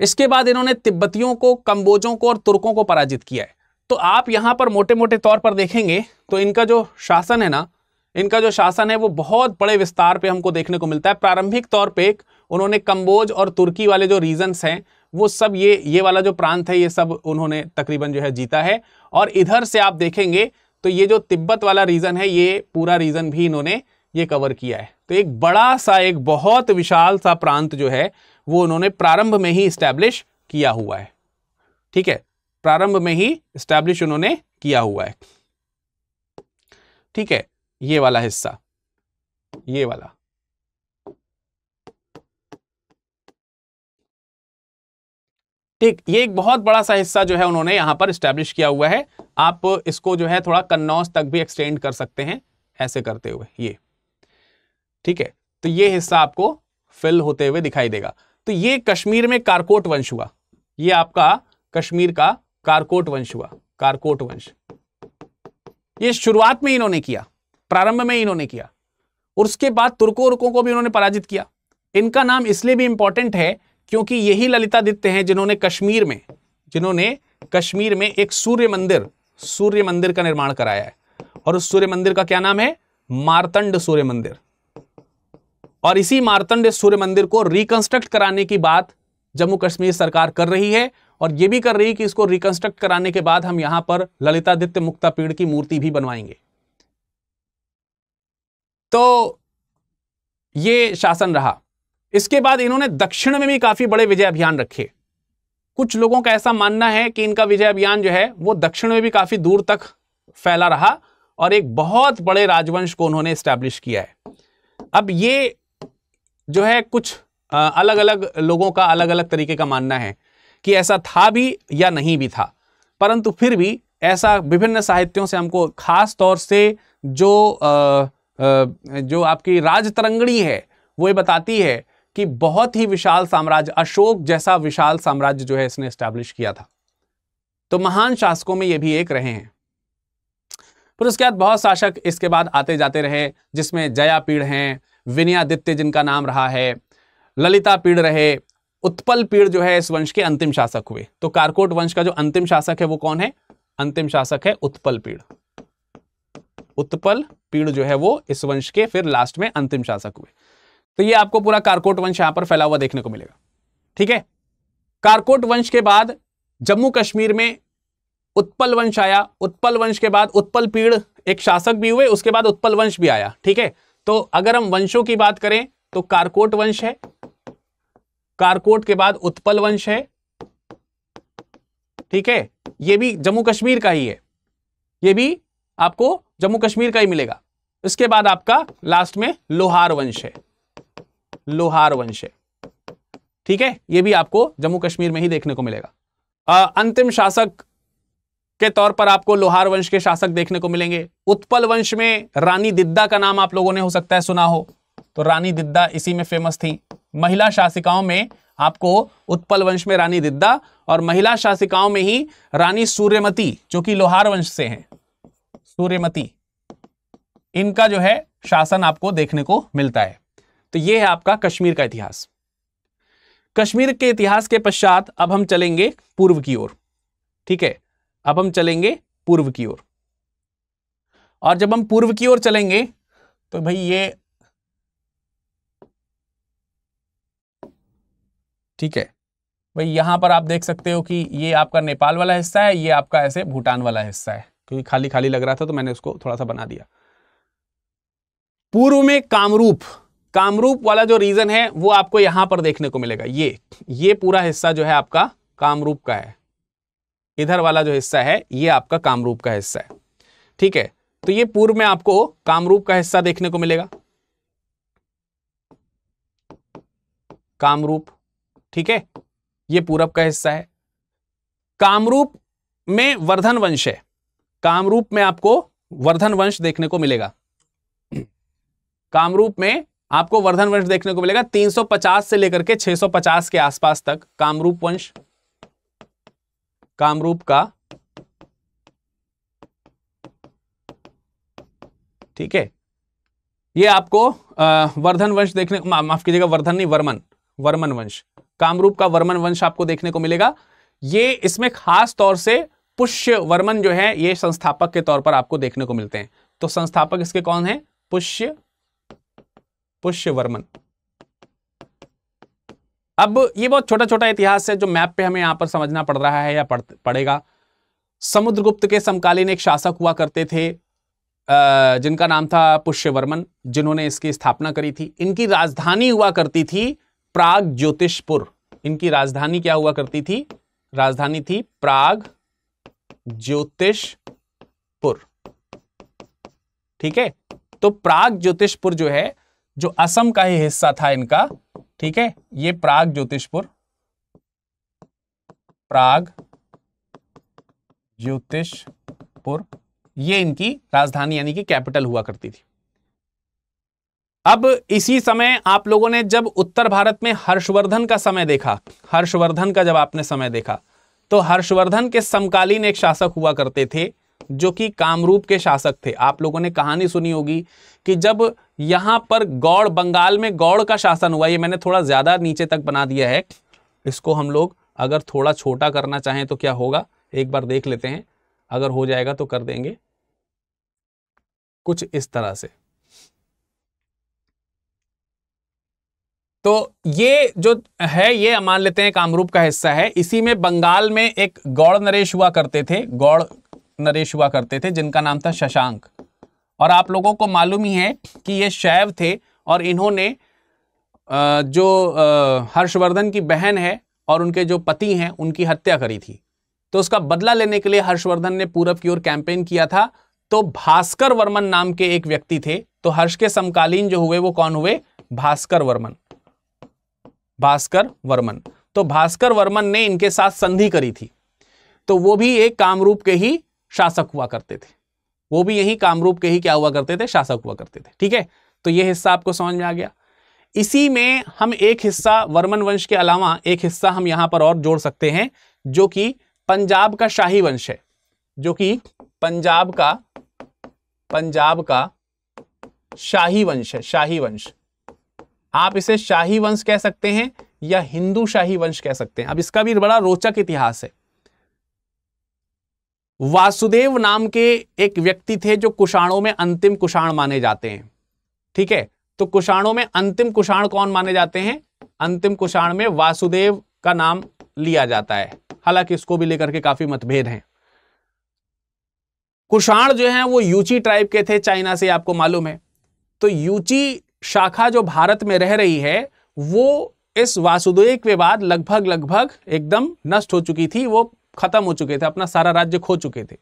इसके बाद इन्होंने तिब्बतियों को कंबोजों को और तुर्कों को पराजित किया है। तो आप यहाँ पर मोटे मोटे तौर पर देखेंगे तो इनका जो शासन है ना, इनका जो शासन है वो बहुत बड़े विस्तार पे हमको देखने को मिलता है। प्रारंभिक तौर पे उन्होंने कंबोज और तुर्की वाले जो रीजन्स हैं, वो सब ये ये वाला जो प्रांत है, ये सब उन्होंने तकरीबन जो है जीता है। और इधर से आप देखेंगे तो ये जो तिब्बत वाला रीजन है, ये पूरा रीजन भी इन्होंने ये कवर किया है। तो एक बड़ा सा, एक बहुत विशाल सा प्रांत जो है, वो उन्होंने प्रारंभ में ही स्टैब्लिश किया हुआ है। ठीक है? प्रारंभ में ही स्टैब्लिश उन्होंने किया हुआ है। ठीक है? ये वाला हिस्सा। ये वाला। ठीक, ये एक बहुत बड़ा सा हिस्सा जो है उन्होंने यहाँ पर स्टैब्लिश किया हुआ है। आप इसको जो है थोड़ा कन्नौज तक भी एक्सटेंड कर सकते हैं, ऐसे करते हुए। ये। ठीक है? तो ये हिस्सा आपको फिल होते हुए दिखाई देगा। तो ये कश्मीर में कारकोट वंश हुआ। ये आपका कश्मीर का कारकोट वंश हुआ। कारकोट वंश। ये शुरुआत में इन्होंने किया। प्रारंभ में इन्होंने किया। और उसके बाद तुर्को उर्कों को भी इन्होंने पराजित किया। इनका नाम इसलिए भी इंपॉर्टेंट है क्योंकि यही ललितादित्य हैं जिन्होंने कश्मीर में, जिन्होंने कश्मीर में एक सूर्य मंदिर सूर्य मंदिर का निर्माण कराया है। और उस सूर्य मंदिर का क्या नाम है? मारतंड सूर्य मंदिर। और इसी मारतंड सूर्य मंदिर को रिकंस्ट्रक्ट कराने की बात जम्मू कश्मीर सरकार कर रही है और यह भी कर रही है कि इसको रिकंस्ट्रक्ट कराने के बाद हम यहाँ पर ललितादित्य मुक्ता पीड़ की मूर्ति भी बनवाएँगे। तो ये शासन रहा। इसके बाद इन्होंने दक्षिण में भी काफ़ी बड़े विजय अभियान रखे। कुछ लोगों का ऐसा मानना है कि इनका विजय अभियान जो है, वो दक्षिण में भी काफ़ी दूर तक फैला रहा और एक बहुत बड़े राजवंश को उन्होंने स्टैब्लिश किया है। अब ये जो है कुछ अलग अलग लोगों का अलग अलग तरीके का मानना है कि ऐसा था भी या नहीं भी था। परंतु फिर भी ऐसा विभिन्न साहित्यों से हमको खास तौर से जो आ, आ, जो आपकी राजतरंगड़ी है वो ये बताती है कि बहुत ही विशाल साम्राज्य अशोक जैसा विशाल साम्राज्य जो है इसने स्टैब्लिश किया था। तो महान शासकों में ये भी एक रहे हैं। फिर उसके बाद बहुत शासक इसके बाद आते जाते रहे जिसमें जया पीड़ हैं विनयादित्य, जिनका नाम रहा है, ललिता पीड़ रहे, उत्पल पीड़ जो है इस वंश के अंतिम शासक हुए। तो कारकोट वंश का जो अंतिम शासक है वो कौन है? अंतिम शासक है उत्पल पीड़। उत्पल पीड़ जो है वो इस वंश के फिर लास्ट में अंतिम शासक हुए। तो ये आपको पूरा कारकोट वंश यहाँ पर फैला हुआ देखने को मिलेगा। ठीक है? कारकोट वंश के बाद जम्मू कश्मीर में उत्पल वंश आया। उत्पल वंश के बाद उत्पल पीड़ एक शासक भी हुए, उसके बाद उत्पल वंश भी आया। ठीक है? तो अगर हम वंशों की बात करें तो कारकोट वंश है कारकोट के बाद उत्पल वंश है ठीक है? यह भी जम्मू कश्मीर का ही है। यह भी आपको जम्मू कश्मीर का ही मिलेगा। इसके बाद आपका लास्ट में लोहार वंश है। लोहार वंश है। ठीक है? यह भी आपको जम्मू कश्मीर में ही देखने को मिलेगा। आ, अंतिम शासक के तौर पर आपको लोहार वंश के शासक देखने को मिलेंगे। उत्पल वंश में रानी दिद्दा का नाम आप लोगों ने हो सकता है सुना हो। तो रानी दिद्दा इसी में फ़ेमस थी। महिला शासिकाओं में आपको उत्पल वंश में रानी दिद्दा और महिला शासिकाओं में ही रानी सूर्यमती, जो कि लोहार वंश से हैं। सूर्यमती, इनका जो है शासन आपको देखने को मिलता है। तो यह है आपका कश्मीर का इतिहास। कश्मीर के इतिहास के पश्चात अब हम चलेंगे पूर्व की ओर। ठीक है? अब हम चलेंगे पूर्व की ओर। और जब हम पूर्व की ओर चलेंगे तो भाई ये ठीक है। भाई यहाँ पर आप देख सकते हो कि ये आपका नेपाल वाला हिस्सा है, ये आपका ऐसे भूटान वाला हिस्सा है, क्योंकि खाली खाली लग रहा था तो मैंने उसको थोड़ा सा बना दिया। पूर्व में कामरूप कामरूप वाला जो रीजन है, वो आपको यहाँ पर देखने को मिलेगा। ये ये पूरा हिस्सा जो है आपका कामरूप का है। इधर वाला जो हिस्सा है, ये आपका कामरूप का हिस्सा है। ठीक है? तो ये पूर्व में आपको कामरूप का हिस्सा देखने को मिलेगा। कामरूप, ठीक है? ये पूरब का हिस्सा है। कामरूप में वर्धन वंश है। कामरूप में आपको वर्धन वंश देखने को मिलेगा। कामरूप में आपको वर्धन वंश देखने को मिलेगा 350 से लेकर के 650 के आसपास तक कामरूप वंश। कामरूप का। ठीक है। ये आपको वर्धन वंश देखने मा, माफ़ कीजिएगा वर्धन नहीं वर्मन वर्मन वंश। कामरूप का वर्मन वंश आपको देखने को मिलेगा। ये इसमें खास तौर से पुष्य वर्मन जो है ये संस्थापक के तौर पर आपको देखने को मिलते हैं। तो संस्थापक इसके कौन है? पुष्य पुष्य वर्मन। अब ये बहुत छोटा छोटा इतिहास है जो मैप पे हमें यहाँ पर समझना पड़ रहा है या पड़, पड़ेगा। समुद्रगुप्त के समकालीन एक शासक हुआ करते थे जिनका नाम था पुष्यवर्मन जिन्होंने इसकी स्थापना करी थी। इनकी राजधानी हुआ करती थी प्राग ज्योतिषपुर। इनकी राजधानी क्या हुआ करती थी? राजधानी थी प्राग ज्योतिषपुर। ठीक है? तो प्राग ज्योतिषपुर जो है जो असम का ही हिस्सा था इनका ठीक है? ये प्राग ज्योतिषपुर। प्राग ज्योतिषपुर। ये इनकी राजधानी यानी कि कैपिटल हुआ करती थी। अब इसी समय आप लोगों ने जब उत्तर भारत में हर्षवर्धन का समय देखा, हर्षवर्धन का जब आपने समय देखा तो हर्षवर्धन के समकालीन एक शासक हुआ करते थे, जो कि कामरूप के शासक थे। आप लोगों ने कहानी सुनी होगी कि जब यहाँ पर गौड़, बंगाल में गौड़ का शासन हुआ, ये मैंने थोड़ा ज़्यादा नीचे तक बना दिया है। इसको हम लोग अगर थोड़ा छोटा करना चाहें तो क्या होगा? एक बार देख लेते हैं। अगर हो जाएगा तो कर देंगे। कुछ इस तरह से। तो ये जो है, ये मान लेते हैं कामरूप का हिस्सा है। इसी में बंगाल में एक गौड़ नरेश हुआ करते थे, गौड़ नरेश हुआ करते थे, जिनका नाम था शशांक। और आप लोगों को मालूम ही है कि ये शैव थे और इन्होंने जो हर्षवर्धन की बहन है और उनके जो पति हैं, उनकी हत्या करी थी। तो उसका बदला लेने के लिए हर्षवर्धन ने पूरब की ओर कैंपेन किया था। तो भास्कर वर्मन नाम के एक व्यक्ति थे। तो हर्ष के समकालीन जो हुए, वो कौन हुए? भास्कर वर्मन। भास्कर वर्मन। तो भास्कर वर्मन ने इनके साथ संधि करी थी। तो वो भी एक कामरूप के ही शासक हुआ करते थे। वो भी यही कामरूप के ही क्या हुआ करते थे? शासक हुआ करते थे। ठीक है? तो ये हिस्सा आपको समझ में आ गया। इसी में हम एक हिस्सा वर्मन वंश के अलावा एक हिस्सा हम यहाँ पर और जोड़ सकते हैं, जो कि पंजाब का शाही वंश है। जो कि पंजाब का पंजाब का शाही वंश है, शाही वंश। आप इसे शाही वंश कह सकते हैं या हिंदू शाही वंश कह सकते हैं। अब इसका भी बड़ा रोचक इतिहास है। वासुदेव नाम के एक व्यक्ति थे जो कुषाणों में अंतिम कुषाण माने जाते हैं। ठीक है? तो कुषाणों में अंतिम कुषाण कौन माने जाते हैं? अंतिम कुषाण में वासुदेव का नाम लिया जाता है। हालाँकि इसको भी लेकर के काफ़ी मतभेद हैं। कुषाण जो है, वो यूची ट्राइब के थे, चाइना से आपको मालूम है। तो यूची शाखा जो भारत में रह रही है, वो इस वासुदेव के बाद लगभग लगभग एकदम नष्ट हो चुकी थी। वो खत्म हो चुके थे, अपना सारा राज्य खो चुके थे।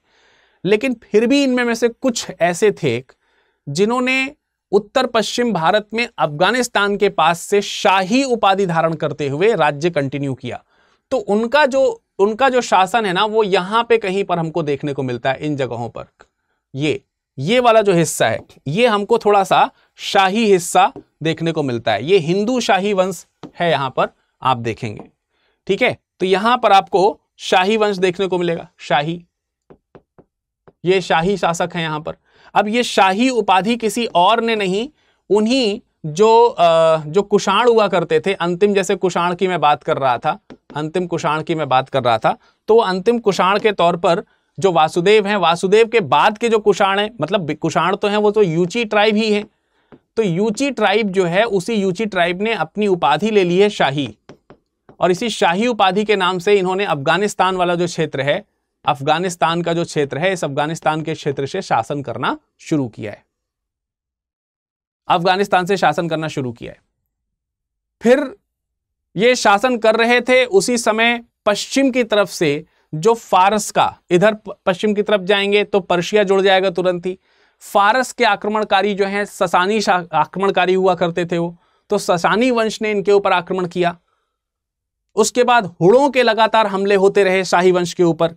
लेकिन फिर भी इनमें में से कुछ ऐसे थे जिन्होंने उत्तर पश्चिम भारत में अफ़गानिस्तान के पास से शाही उपाधि धारण करते हुए राज्य कंटिन्यू किया। तो उनका जो उनका जो शासन है ना, वो यहाँ पे कहीं पर हमको देखने को मिलता है, इन जगहों पर। ये ये वाला जो हिस्सा है, ये हमको थोड़ा सा शाही हिस्सा देखने को मिलता है। ये हिंदू शाही वंश है यहाँ पर, आप देखेंगे। ठीक है? तो यहाँ पर आपको शाही वंश देखने को मिलेगा। शाही। ये शाही शासक है यहाँ पर। अब ये शाही उपाधि किसी और ने नहीं, उन्हीं जो जो कुषाण हुआ करते थे। अंतिम जैसे कुषाण की मैं बात कर रहा था, अंतिम कुषाण की मैं बात कर रहा था तो अंतिम कुषाण के तौर पर जो वासुदेव हैं, वासुदेव के बाद के जो कुषाण है मतलब कुषाण तो हैं, वो तो यूची ट्राइब ही है। तो यूची ट्राइब जो है, उसी यूची ट्राइब ने अपनी उपाधि ले ली है शाही। और इसी शाही उपाधि के नाम से इन्होंने अफ़गानिस्तान वाला जो क्षेत्र है, अफ़गानिस्तान का जो क्षेत्र है, इस अफ़गानिस्तान के क्षेत्र से शासन करना शुरू किया है। अफ़गानिस्तान से शासन करना शुरू किया है। फिर ये शासन कर रहे थे उसी समय पश्चिम की तरफ़ से जो फारस का, इधर पश्चिम की तरफ़ जाएँगे तो पर्शिया जुड़ जाएगा तुरंत ही। फारस के आक्रमणकारी जो हैं, ससानी आक्रमणकारी हुआ करते थे वो तो ससानी वंश ने इनके ऊपर आक्रमण किया। उसके बाद हुड़ों के लगातार हमले होते रहे शाही वंश के ऊपर,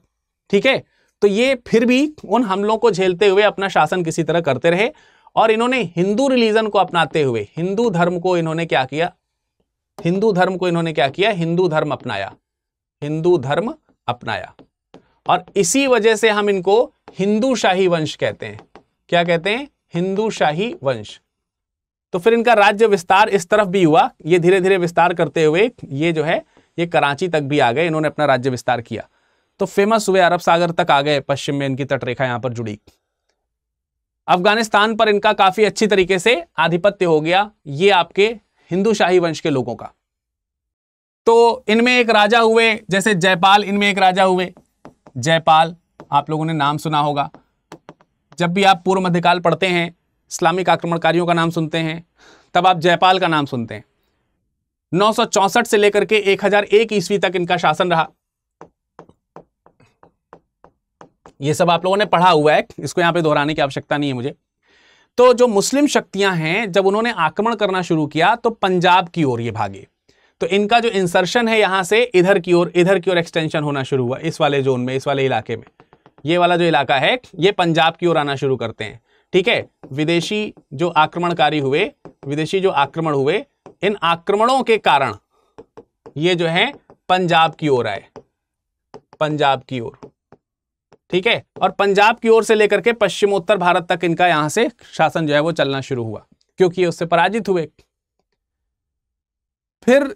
ठीक है? तो ये फिर भी उन हमलों को झेलते हुए अपना शासन किसी तरह करते रहे और इन्होंने हिंदू रिलीजन को अपनाते हुए, हिंदू धर्म को इन्होंने क्या किया? हिंदू धर्म को इन्होंने क्या किया? हिंदू धर्म अपनाया। हिंदू धर्म अपनाया। और इसी वजह से हम इनको हिंदू शाही वंश कहते हैं। क्या कहते हैं? हिंदू शाही वंश। तो फिर इनका राज्य विस्तार इस तरफ़ भी हुआ। ये धीरे धीरे विस्तार करते हुए ये जो है ये कराची तक भी आ गए, इन्होंने अपना राज्य विस्तार किया। तो फ़ेमस हुए अरब सागर तक आ गए, पश्चिम में इनकी तटरेखा यहाँ पर जुड़ी। अफ़गानिस्तान पर इनका काफ़ी अच्छी तरीके से आधिपत्य हो गया, ये आपके हिंदू शाही वंश के लोगों का। तो इनमें एक राजा हुए, जैसे जयपाल, इनमें एक राजा हुए। जयपाल, आप लोगों ने नाम सुना होगा। जब भी आप पूर्व मध्यकाल पढ़ते हैं, इस्लामिक आक्रमणकारियों का नाम सुनते हैं, तब आप जयपाल का नाम सुनते हैं। नौ से लेकर के 1001 ईस्वी तक इनका शासन रहा। ये सब आप लोगों ने पढ़ा हुआ है, इसको यहाँ पे दोहराने की आवश्यकता नहीं है मुझे। तो जो मुस्लिम शक्तियाँ हैं, जब उन्होंने आक्रमण करना शुरू किया तो पंजाब की ओर ये भागे। तो इनका जो इंसर्शन है यहाँ से, इधर की ओर, इधर की ओर एक्सटेंशन होना शुरू हुआ, इस वाले जोन में, इस वाले इलाके में। ये वाला जो इलाका है, ये पंजाब की ओर आना शुरू करते हैं। ठीक है? विदेशी जो आक्रमणकारी हुए, विदेशी जो आक्रमण हुए, इन आक्रमणों के कारण ये जो है, पंजाब की ओर आए। पंजाब की ओर। ठीक है? और पंजाब की ओर से लेकर के पश्चिमोत्तर भारत तक इनका यहाँ से शासन जो है वो चलना शुरू हुआ, क्योंकि उससे पराजित हुए। फिर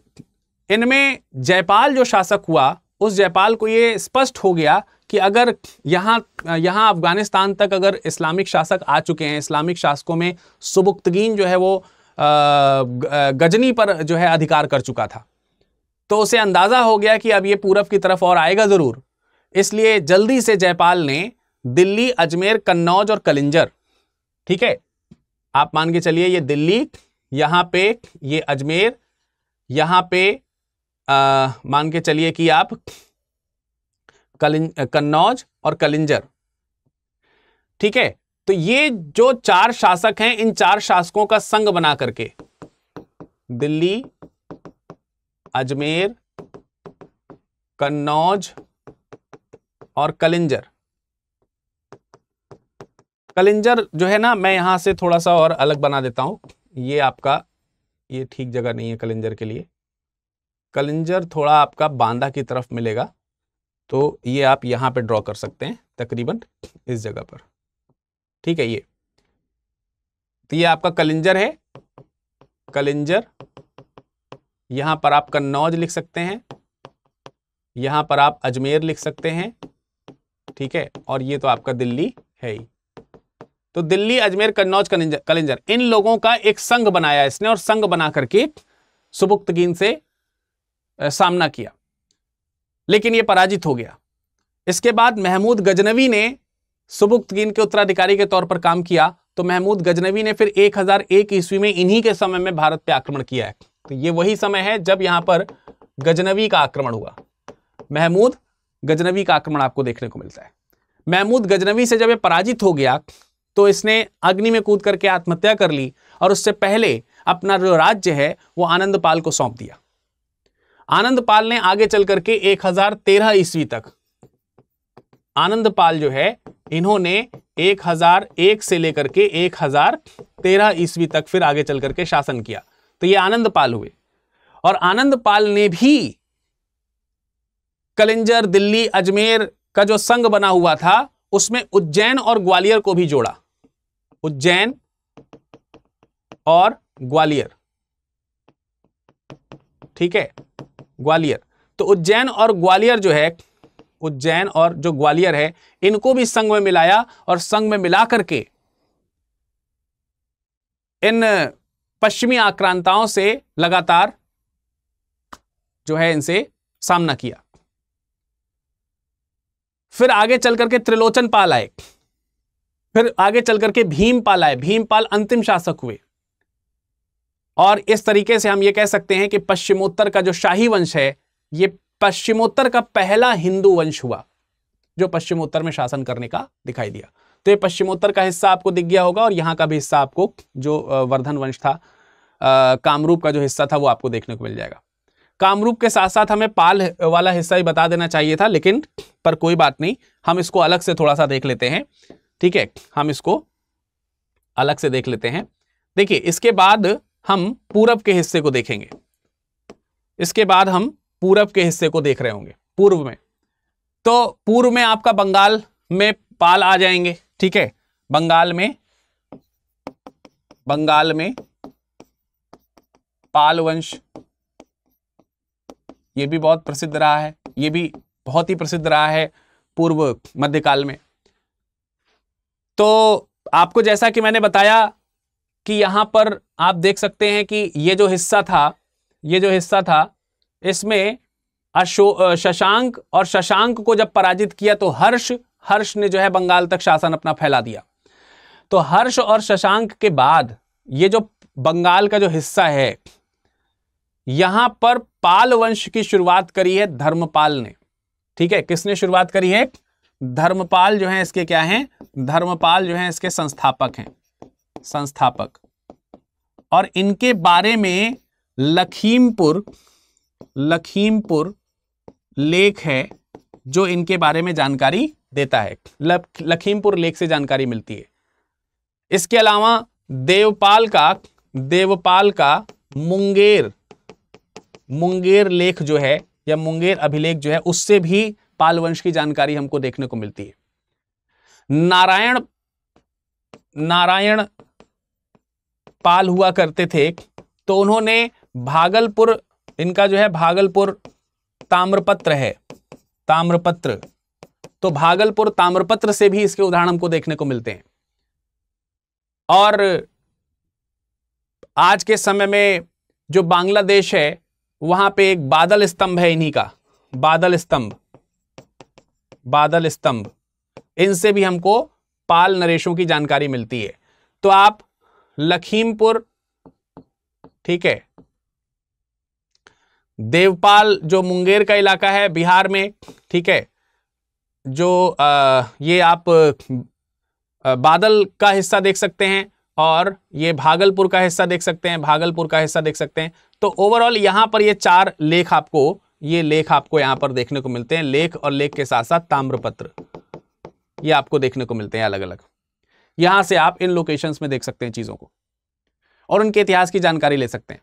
इनमें जयपाल जो शासक हुआ, उस जयपाल को ये स्पष्ट हो गया कि अगर यहाँ यहाँ अफ़गानिस्तान तक अगर इस्लामिक शासक आ चुके हैं इस्लामिक शासकों में सुबुक्तगीन जो है वो गजनी पर जो है अधिकार कर चुका था। तो उसे अंदाज़ा हो गया कि अब ये पूरब की तरफ़ और आएगा ज़रूर। इसलिए जल्दी से जयपाल ने दिल्ली अजमेर कन्नौज और कलिंजर ठीक है? आप मान के चलिए ये दिल्ली यहाँ पे ये अजमेर यहाँ पे आ, मान के चलिए कि आप कन्नौज और कलिंजर। ठीक है? तो ये जो चार शासक हैं, इन चार शासकों का संघ बना करके, दिल्ली, अजमेर, कन्नौज और कलिंजर। कलिंजर जो है ना, मैं यहाँ से थोड़ा सा और अलग बना देता हूँ। ये आपका, ये ठीक जगह नहीं है कलिंजर के लिए। कलिंजर थोड़ा आपका बांदा की तरफ़ मिलेगा। तो ये आप यहाँ पे ड्रॉ कर सकते हैं, तकरीबन इस जगह पर। ठीक है ये। तो ये आपका कलिंजर है। कलिंजर, यहाँ पर आप कन्नौज लिख सकते हैं। यहाँ पर आप अजमेर लिख सकते हैं। ठीक है? और ये तो आपका दिल्ली है ही। तो दिल्ली, अजमेर, कन्नौज कलिंजर कलिंजर, इन लोगों का एक संघ बनाया इसने और संघ बना करके सुबुक्तगीन से सामना किया। लेकिन यह पराजित हो गया। इसके बाद महमूद गजनवी ने सुबुक्तगीन के उत्तराधिकारी के तौर पर काम किया तो महमूद गजनवी ने फिर 1001 ईस्वी में इन्हीं के समय में भारत पे आक्रमण किया है। तो ये वही समय है जब यहाँ पर गजनवी का आक्रमण हुआ। महमूद गजनवी का आक्रमण आपको देखने को मिलता है। महमूद गजनवी से जब ये पराजित हो गया तो इसने अग्नि में कूद करके आत्महत्या कर ली और उससे पहले अपना जो राज्य है, वो आनंदपाल को सौंप दिया। आनंदपाल ने आगे चल करके 1013 ईस्वी तक। आनंदपाल जो है, इन्होंने 1001 से लेकर के 1013 ईस्वी तक फिर आगे चल करके शासन किया। तो ये आनंदपाल हुए। और आनंदपाल ने भी कलिंजर, दिल्ली, अजमेर का जो संघ बना हुआ था, उसमें उज्जैन और ग्वालियर को भी जोड़ा। उज्जैन और ग्वालियर। ठीक है? ग्वालियर। तो उज्जैन और ग्वालियर जो है, उज्जैन और जो ग्वालियर है, इनको भी संघ में मिलाया और संघ में मिला करके इन पश्चिमी आक्रांताओं से लगातार जो है इनसे सामना किया। फिर आगे चल करके त्रिलोचन पाल आए। फिर आगे चल करके भीमपाल आए। भीमपाल अंतिम शासक हुए। और इस तरीके से हम ये कह सकते हैं कि पश्चिमोत्तर का जो शाही वंश है, ये पश्चिमोत्तर का पहला हिंदू वंश हुआ, जो पश्चिमोत्तर में शासन करने का दिखाई दिया। तो ये पश्चिमोत्तर का हिस्सा आपको दिख गया होगा और यहाँ का भी हिस्सा आपको जो वर्धन वंश था कामरूप का जो हिस्सा था वो आपको देखने को मिल जाएगा। कामरूप के साथ साथ हमें पाल वाला हिस्सा ही बता देना चाहिए था, लेकिन पर कोई बात नहीं, हम इसको अलग से थोड़ा सा देख लेते हैं, ठीक है? हम इसको अलग से देख लेते हैं। देखिए, इसके बाद हम पूरब के हिस्से को देखेंगे। इसके बाद हम पूरब के हिस्से को देख रहे होंगे, पूर्व में। तो पूर्व में आपका बंगाल में पाल आ जाएँगे, ठीक है? बंगाल में बंगाल में पाल वंश ये भी बहुत प्रसिद्ध रहा है, ये भी बहुत ही प्रसिद्ध रहा है पूर्व मध्यकाल में। तो आपको जैसा कि मैंने बताया कि यहाँ पर आप देख सकते हैं कि ये जो हिस्सा था, ये जो हिस्सा था, इसमें अशो शशांक और शशांक को जब पराजित किया तो हर्ष हर्ष ने जो है बंगाल तक शासन अपना फैला दिया। तो हर्ष और शशांक के बाद ये जो बंगाल का जो हिस्सा है, यहाँ पर पाल वंश की शुरुआत करी है धर्मपाल ने। ठीक है, किसने शुरुआत करी है? धर्मपाल जो है इसके क्या हैं? धर्मपाल जो है इसके संस्थापक हैं। संस्थापक। और इनके बारे में लखीमपुर लखीमपुर लेख है, जो इनके बारे में जानकारी देता है। लखीमपुर लेख से जानकारी मिलती है। इसके अलावा देवपाल का देवपाल का मुंगेर मुंगेर लेख जो है, या मुंगेर अभिलेख जो है, उससे भी पाल वंश की जानकारी हमको देखने को मिलती है। नारायण नारायण पाल हुआ करते थे तो उन्होंने भागलपुर, इनका जो है भागलपुर ताम्रपत्र है, ताम्रपत्र। तो भागलपुर ताम्रपत्र से भी इसके उदाहरण हमको देखने को मिलते हैं। और आज के समय में जो बांग्लादेश है, वहाँ पे एक बादल स्तंभ है इन्हीं का, बादल स्तंभ। बादल स्तंभ। इनसे भी हमको पाल नरेशों की जानकारी मिलती है। तो आप लखीमपुर ठीक है? देवपाल जो मुंगेर का इलाका है बिहार में ठीक है? जो आ, ये आप आ, बादल का हिस्सा देख सकते हैं और ये भागलपुर का हिस्सा देख सकते हैं भागलपुर का हिस्सा देख सकते हैं। तो ओवरऑल यहाँ पर ये चार लेख आपको ये लेख आपको यहाँ पर देखने को मिलते हैं लेख और लेख के साथ साथ ताम्रपत्र। ये आपको देखने को मिलते हैं अलग अलग यहाँ से आप इन लोकेशंस में देख सकते हैं चीज़ों को। और उनके इतिहास की जानकारी ले सकते हैं।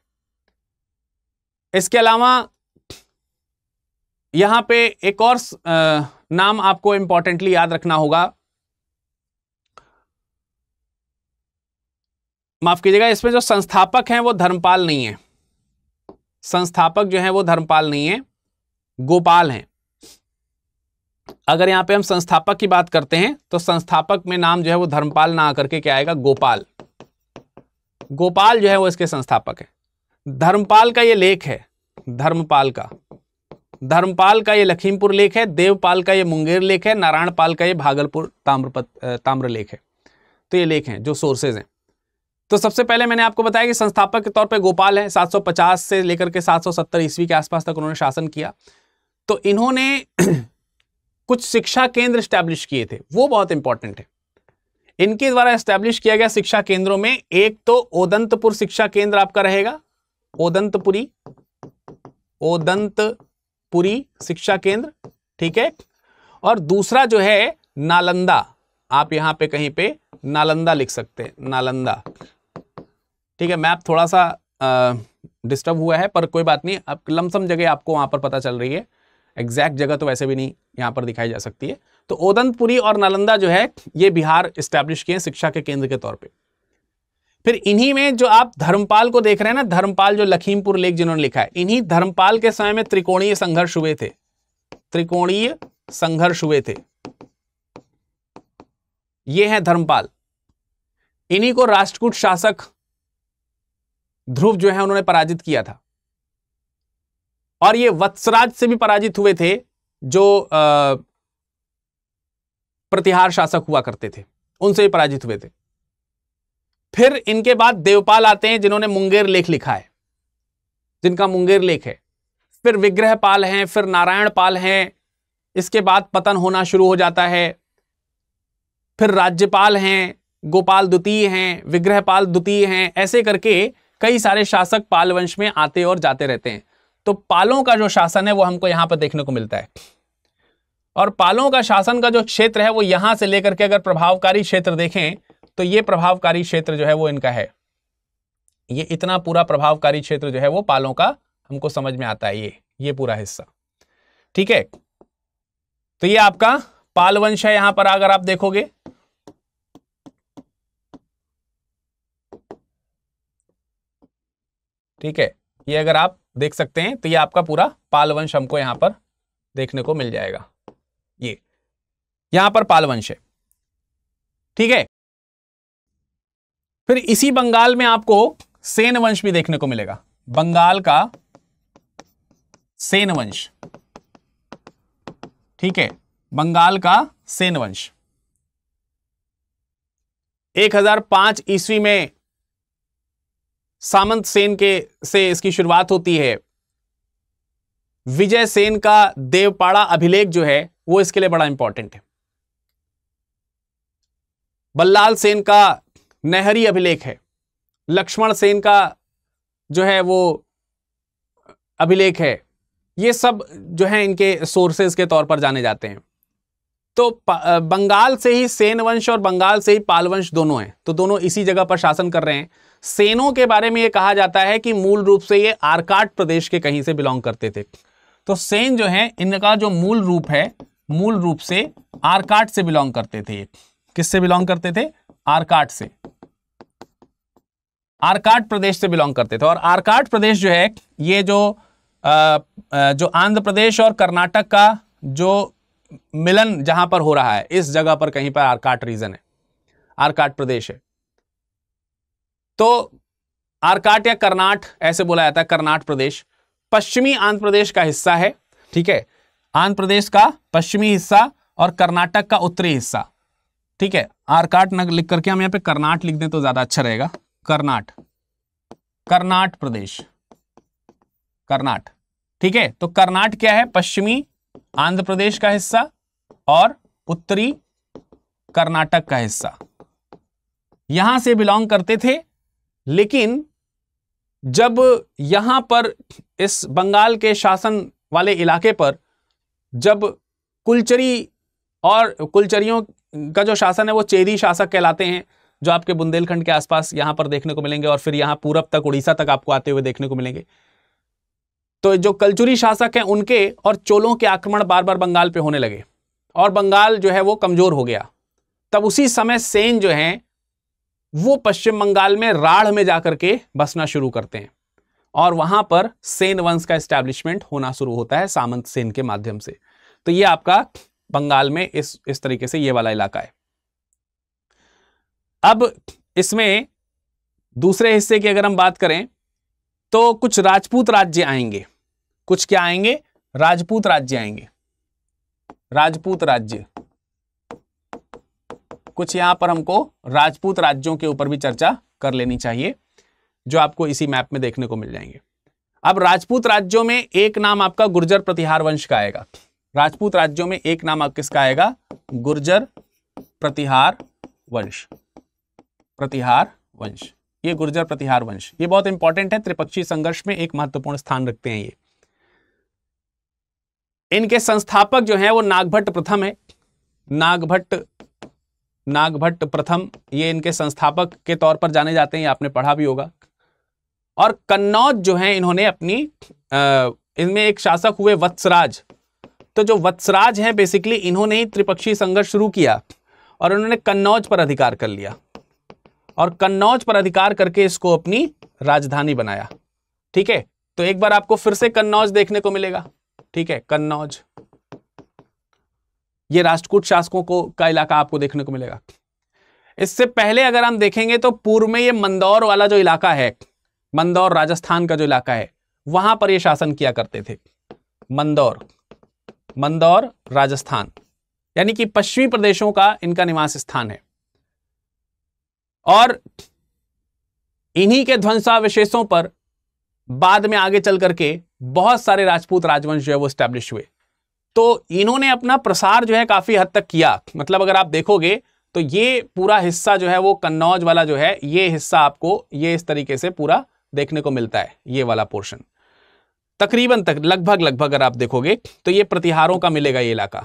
इसके अलावा, यहाँ पे एक और नाम आपको इंपॉर्टेंटली याद रखना होगा। माफ़ कीजिएगा, इसमें जो संस्थापक हैं वो धर्मपाल नहीं है। संस्थापक जो है वो धर्मपाल नहीं है, गोपाल हैं। अगर यहाँ पे हम संस्थापक की बात करते हैं तो संस्थापक में नाम जो है वो धर्मपाल ना आकर के क्या आएगा? गोपाल। गोपाल जो है वो इसके संस्थापक है। धर्मपाल का ये लेख है, धर्मपाल का। धर्मपाल का ये लखीमपुर लेख है, देवपाल का ये मुंगेर लेख है नारायण पाल का ये भागलपुर ताम्रपत ताम्र लेख है। तो ये लेख हैं, जो सोर्सेज हैं। तो सबसे पहले मैंने आपको बताया कि संस्थापक के तौर पे गोपाल है 750 से लेकर के 770 ईस्वी के आसपास तक उन्होंने शासन किया। तो इन्होंने कुछ शिक्षा केंद्र स्टैब्लिश किए थे। वो बहुत इंपॉर्टेंट है। इनके द्वारा स्टैब्लिश किया गया शिक्षा केंद्रों में एक तो ओदंतपुर शिक्षा केंद्र आपका रहेगा, ओदंतपुरी ओदंतपुरी शिक्षा केंद्र, ठीक है? और दूसरा जो है, नालंदा। आप यहाँ पे कहीं पे नालंदा लिख सकते हैं, नालंदा। ठीक है मैप थोड़ा सा डिस्टर्ब हुआ है, पर कोई बात नहीं अब लमसम जगह आपको वहाँ पर पता चल रही है। एग्जैक्ट जगह तो वैसे भी नहीं यहाँ पर दिखाई जा सकती है। तो ओदंतपुरी और नालंदा जो है, ये बिहार स्टैब्लिश किए शिक्षा के केंद्र के तौर पर फिर इन्हीं में जो आप धर्मपाल को देख रहे हैं ना, धर्मपाल जो लखीमपुर लेख जिन्होंने लिखा है, इन्हीं धर्मपाल के समय में त्रिकोणीय संघर्ष हुए थे। त्रिकोणीय संघर्ष हुए थे। ये है धर्मपाल। इन्हीं को राष्ट्रकूट शासक ध्रुव जो है, उन्होंने पराजित किया था। और ये वत्सराज से भी पराजित हुए थे जो आ, प्रतिहार शासक हुआ करते थे उनसे भी पराजित हुए थे। फिर इनके बाद देवपाल आते हैं जिन्होंने मुंगेर लेख लिखा है। जिनका मुंगेर लेख है। फिर विग्रह पाल हैं फिर नारायण पाल हैं इसके बाद पतन होना शुरू हो जाता है। फिर राज्यपाल हैं गोपाल द्वितीय हैं विग्रहपाल द्वितीय हैं ऐसे करके कई सारे शासक पाल वंश में आते और जाते रहते हैं। तो पालों का जो शासन है, वो हमको यहाँ पर देखने को मिलता है। और पालों का शासन का जो क्षेत्र है, वो यहाँ से लेकर के अगर प्रभावकारी क्षेत्र देखें तो ये प्रभावकारी क्षेत्र जो है, वो इनका है। ये इतना पूरा प्रभावकारी क्षेत्र जो है, वो पालों का हमको समझ में आता है ये ये पूरा हिस्सा। ठीक है? तो ये आपका पाल वंश है यहाँ पर, अगर आप देखोगे। ठीक है? ये अगर आप देख सकते हैं तो ये आपका पूरा पाल वंश हमको यहाँ पर देखने को मिल जाएगा। ये, यहाँ पर पाल वंश है। ठीक है? फिर इसी बंगाल में आपको सेन वंश भी देखने को मिलेगा। बंगाल का सेन वंश। ठीक है? बंगाल का सेन वंश। 1005 ईस्वी में सामंत सेन के से इसकी शुरुआत होती है। विजय सेन का देवपाड़ा अभिलेख जो है, वो इसके लिए बड़ा इंपॉर्टेंट है। बल्लाल सेन का नहरी अभिलेख है। लक्ष्मण सेन का जो है, वो अभिलेख है। ये सब जो है, इनके सोर्सेज के तौर पर जाने जाते हैं। तो बंगाल से ही सेन वंश और बंगाल से ही पाल वंश दोनों हैं। तो दोनों इसी जगह पर शासन कर रहे हैं। सेनों के बारे में ये कहा जाता है कि मूल रूप से ये आरकाट प्रदेश के कहीं से बिलोंग करते थे। तो सेन जो है इनका जो मूल रूप है मूल रूप से आरकाट से बिलोंग करते थे। किससे बिलोंग करते थे? आरकाट से। आरकाट प्रदेश से बिलोंग करते थे। और आरकाट प्रदेश जो है ये जो आ, जो आंध्र प्रदेश और कर्नाटक का जो मिलन जहाँ पर हो रहा है इस जगह पर कहीं पर आरकाट रीजन है। आरकाट प्रदेश है। तो आरकाट या कर्नाट, ऐसे बोला जाता है, कर्नाट प्रदेश। पश्चिमी आंध्र प्रदेश का हिस्सा है, ठीक है? आंध्र प्रदेश का पश्चिमी हिस्सा और कर्नाटक का उत्तरी हिस्सा, ठीक है? आरकाट न लिख करके हम यहाँ पे कर्नाट लिख दें तो ज़्यादा अच्छा रहेगा। कर्नाट कर्नाट प्रदेश, कर्नाट, ठीक है? तो कर्नाट क्या है? पश्चिमी आंध्र प्रदेश का हिस्सा और उत्तरी कर्नाटक का हिस्सा। यहाँ से बिलोंग करते थे लेकिन जब यहाँ पर इस बंगाल के शासन वाले इलाके पर जब कुलचरी और कुलचरियों का जो शासन है, वो चेरी शासक कहलाते हैं, जो आपके बुंदेलखंड के आसपास यहाँ पर देखने को मिलेंगे और फिर यहाँ पूरब तक, उड़ीसा तक आपको आते हुए देखने को मिलेंगे। तो जो कलचुरी शासक हैं, उनके और चोलों के आक्रमण बार बार बंगाल पे होने लगे और बंगाल जो है, वो कमज़ोर हो गया। तब उसी समय सेन जो है वो पश्चिम बंगाल में राढ़ में जाकर के बसना शुरू करते हैं। और वहाँ पर सेन वंश का एस्टैब्लिशमेंट होना शुरू होता है सामंत सेन के माध्यम से। तो ये आपका बंगाल में इस इस तरीके से ये वाला इलाका है। अब इसमें दूसरे हिस्से की अगर हम बात करें तो कुछ राजपूत राज्य आएँगे। कुछ क्या आएँगे? राजपूत राज्य आएँगे। राजपूत राज्य। कुछ यहाँ पर हमको राजपूत राज्यों के ऊपर भी चर्चा कर लेनी चाहिए, जो आपको इसी मैप में देखने को मिल जाएँगे। अब राजपूत राज्यों में एक नाम आपका गुर्जर प्रतिहार वंश का आएगा। राजपूत राज्यों में एक नाम किसका आएगा? गुर्जर प्रतिहार वंश। प्रतिहार वंश। ये गुर्जर प्रतिहार वंश। ये बहुत इंपॉर्टेंट है, त्रिपक्षीय संघर्ष में एक महत्वपूर्ण स्थान रखते हैं ये। इनके संस्थापक जो है वो नागभट्ट प्रथम है। नागभट्ट नागभट्ट प्रथम ये इनके संस्थापक के तौर पर जाने जाते हैं आपने पढ़ा भी होगा। और कन्नौज जो है, इन्होंने अपनी इनमें एक शासक हुए वत्सराज। तो जो वत्सराज है बेसिकली इन्होंने ही त्रिपक्षीय संघर्ष शुरू किया और उन्होंने कन्नौज पर अधिकार कर लिया। और कन्नौज पर अधिकार करके इसको अपनी राजधानी बनाया। ठीक है? तो एक बार आपको फिर से कन्नौज देखने को मिलेगा। ठीक है? कन्नौज। ये राष्ट्रकूट शासकों को, का इलाका आपको देखने को मिलेगा। इससे पहले अगर हम देखेंगे तो पूर्व में ये मंदौर वाला जो इलाका है, मंदौर राजस्थान का जो इलाका है, वहाँ पर ये शासन किया करते थे। मंदौर मंदौर राजस्थान, यानी कि पश्चिमी प्रदेशों का इनका निवास स्थान है। और इन्हीं के ध्वंसावशेषों पर बाद में आगे चल करके बहुत सारे राजपूत राजवंश जो है वो स्टैब्लिश हुए। तो इन्होंने अपना प्रसार जो है काफ़ी हद तक किया। मतलब अगर आप देखोगे तो ये पूरा हिस्सा जो है वो कन्नौज वाला जो है, ये हिस्सा आपको ये इस तरीके से पूरा देखने को मिलता है, ये वाला पोर्शन। तकरीबन तक, लगभग लगभग अगर आप देखोगे तो ये प्रतिहारों का मिलेगा ये इलाका।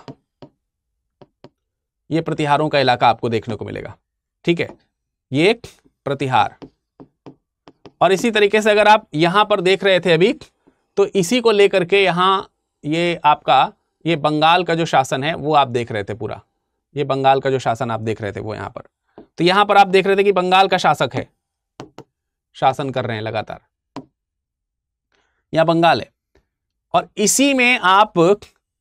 ये प्रतिहारों का इलाका आपको देखने को मिलेगा। ठीक है? ये प्रतिहार। और इसी तरीके से अगर आप यहाँ पर देख रहे थे अभी तो इसी को लेकर के यहाँ ये आपका ये बंगाल का जो शासन है, वो आप देख रहे थे पूरा। ये बंगाल का जो शासन आप देख रहे थे, वो यहाँ पर। तो यहाँ पर आप देख रहे थे कि बंगाल का शासक है। शासन कर रहे हैं लगातार। यह बंगाल है। और इसी में आप,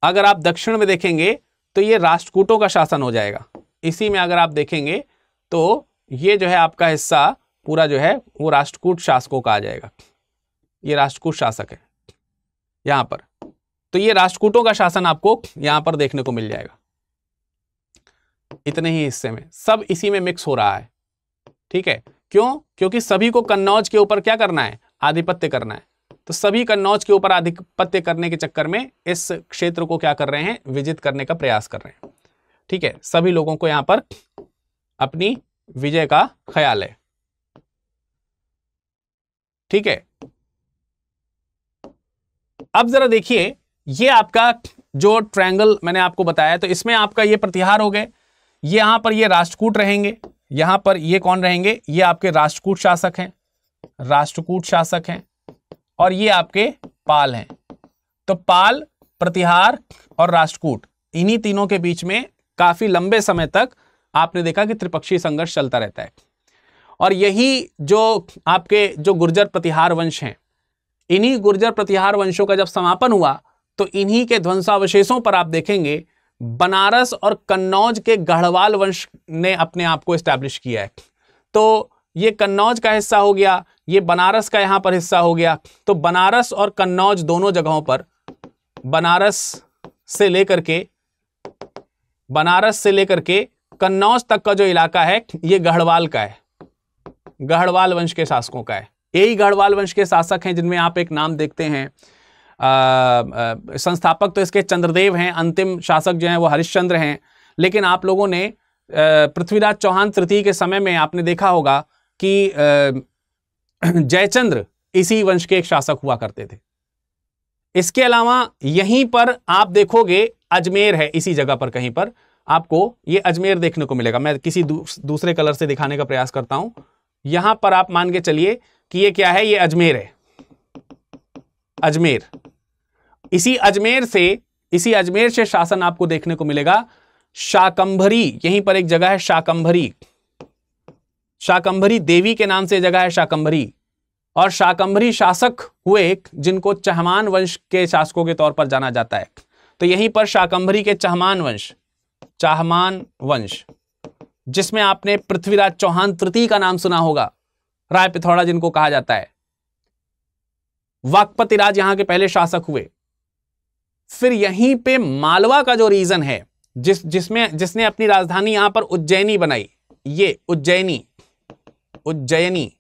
अगर आप दक्षिण में देखेंगे तो ये राष्ट्रकूटों का शासन हो जाएगा। इसी में अगर आप देखेंगे तो ये जो है आपका हिस्सा, पूरा जो है, वो राष्ट्रकूट शासकों का आ जाएगा। ये राष्ट्रकूट शासक है। यहाँ पर। तो ये राष्ट्रकूटों का शासन आपको यहाँ पर देखने को मिल जाएगा। इतने ही हिस्से में। सब इसी में मिक्स हो रहा है। ठीक है? क्यों? क्योंकि सभी को कन्नौज के ऊपर क्या करना है? आधिपत्य करना है। तो सभी कन्नौज के ऊपर आधिपत्य करने के चक्कर में इस क्षेत्र को क्या कर रहे हैं? विजित करने का प्रयास कर रहे हैं। ठीक है? सभी लोगों को यहाँ पर अपनी विजय का ख्याल है। ठीक है? अब जरा देखिए ये आपका जो ट्रायंगल मैंने आपको बताया तो इसमें आपका ये प्रतिहार हो गए। ये यहाँ पर ये राष्ट्रकूट रहेंगे। यहाँ पर ये कौन रहेंगे? ये आपके राष्ट्रकूट शासक हैं। राष्ट्रकूट शासक हैं और ये आपके पाल हैं। तो पाल, प्रतिहार और राष्ट्रकूट, इन्हीं तीनों के बीच में काफ़ी लंबे समय तक आपने देखा कि त्रिपक्षीय संघर्ष चलता रहता है। और यही जो आपके जो गुर्जर प्रतिहार वंश हैं, इन्हीं गुर्जर प्रतिहार वंशों का जब समापन हुआ तो इन्हीं के ध्वंसावशेषों पर आप देखेंगे, बनारस और कन्नौज के गढ़वाल वंश ने अपने आप को स्टैब्लिश किया है। तो ये कन्नौज का हिस्सा हो गया, ये बनारस का यहाँ पर हिस्सा हो गया। तो बनारस और कन्नौज दोनों जगहों पर बनारस से लेकर के, बनारस से लेकर के कन्नौज तक का जो इलाका है, ये गढ़वाल का है। गढ़वाल वंश के शासकों का है। यही गढ़वाल वंश के शासक हैं जिनमें आप एक नाम देखते हैं। संस्थापक तो इसके चंद्रदेव हैं, अंतिम शासक जो हैं वो हरिश्चंद्र हैं। लेकिन आप लोगों ने पृथ्वीराज चौहान तृतीय के समय में आपने देखा होगा कि (clears throat) जयचंद्र इसी वंश के एक शासक हुआ करते थे। इसके अलावा यहीं पर आप देखोगे, अजमेर है इसी जगह पर कहीं पर। आपको ये अजमेर देखने को मिलेगा। मैं किसी दूसरे कलर से दिखाने का प्रयास करता हूँ। यहाँ पर आप मान के चलिए कि ये क्या है? ये अजमेर है। अजमेर। इसी अजमेर से, इसी अजमेर से शासन आपको देखने को मिलेगा। शाकंभरी, यहीं पर एक जगह है शाकंभरी। शाकंभरी देवी के नाम से जगह है शाकंभरी। और शाकंभरी शासक हुए जिनको चहमान वंश के शासकों के तौर पर जाना जाता है। तो यहीं पर शाकंभरी के चहमान वंश, चाहमान वंश, जिसमें आपने पृथ्वीराज चौहान तृतीय का नाम सुना होगा। राय पिथौड़ा जिनको कहा जाता है। वाकपति राज यहाँ के पहले शासक हुए। फिर यहीं पे मालवा का जो रीजन है, जिस, जिसमें, जिसने अपनी राजधानी यहाँ पर उज्जैनी बनाई, ये उज्जैनी उज्जैनी।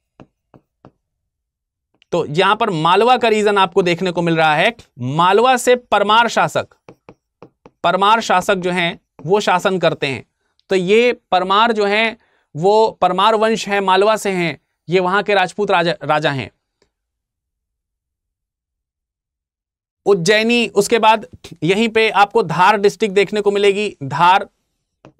तो यहाँ पर मालवा का रीजन आपको देखने को मिल रहा है, मालवा से परमार शासक परमार शासक जो हैं, वो शासन करते हैं। तो ये परमार जो हैं, वो परमार वंश है, मालवा से हैं, ये वहाँ के राजपूत राजा राजा हैं। उज्जैनी, उसके बाद यहीं पे आपको धार डिस्ट्रिक्ट देखने को मिलेगी। धार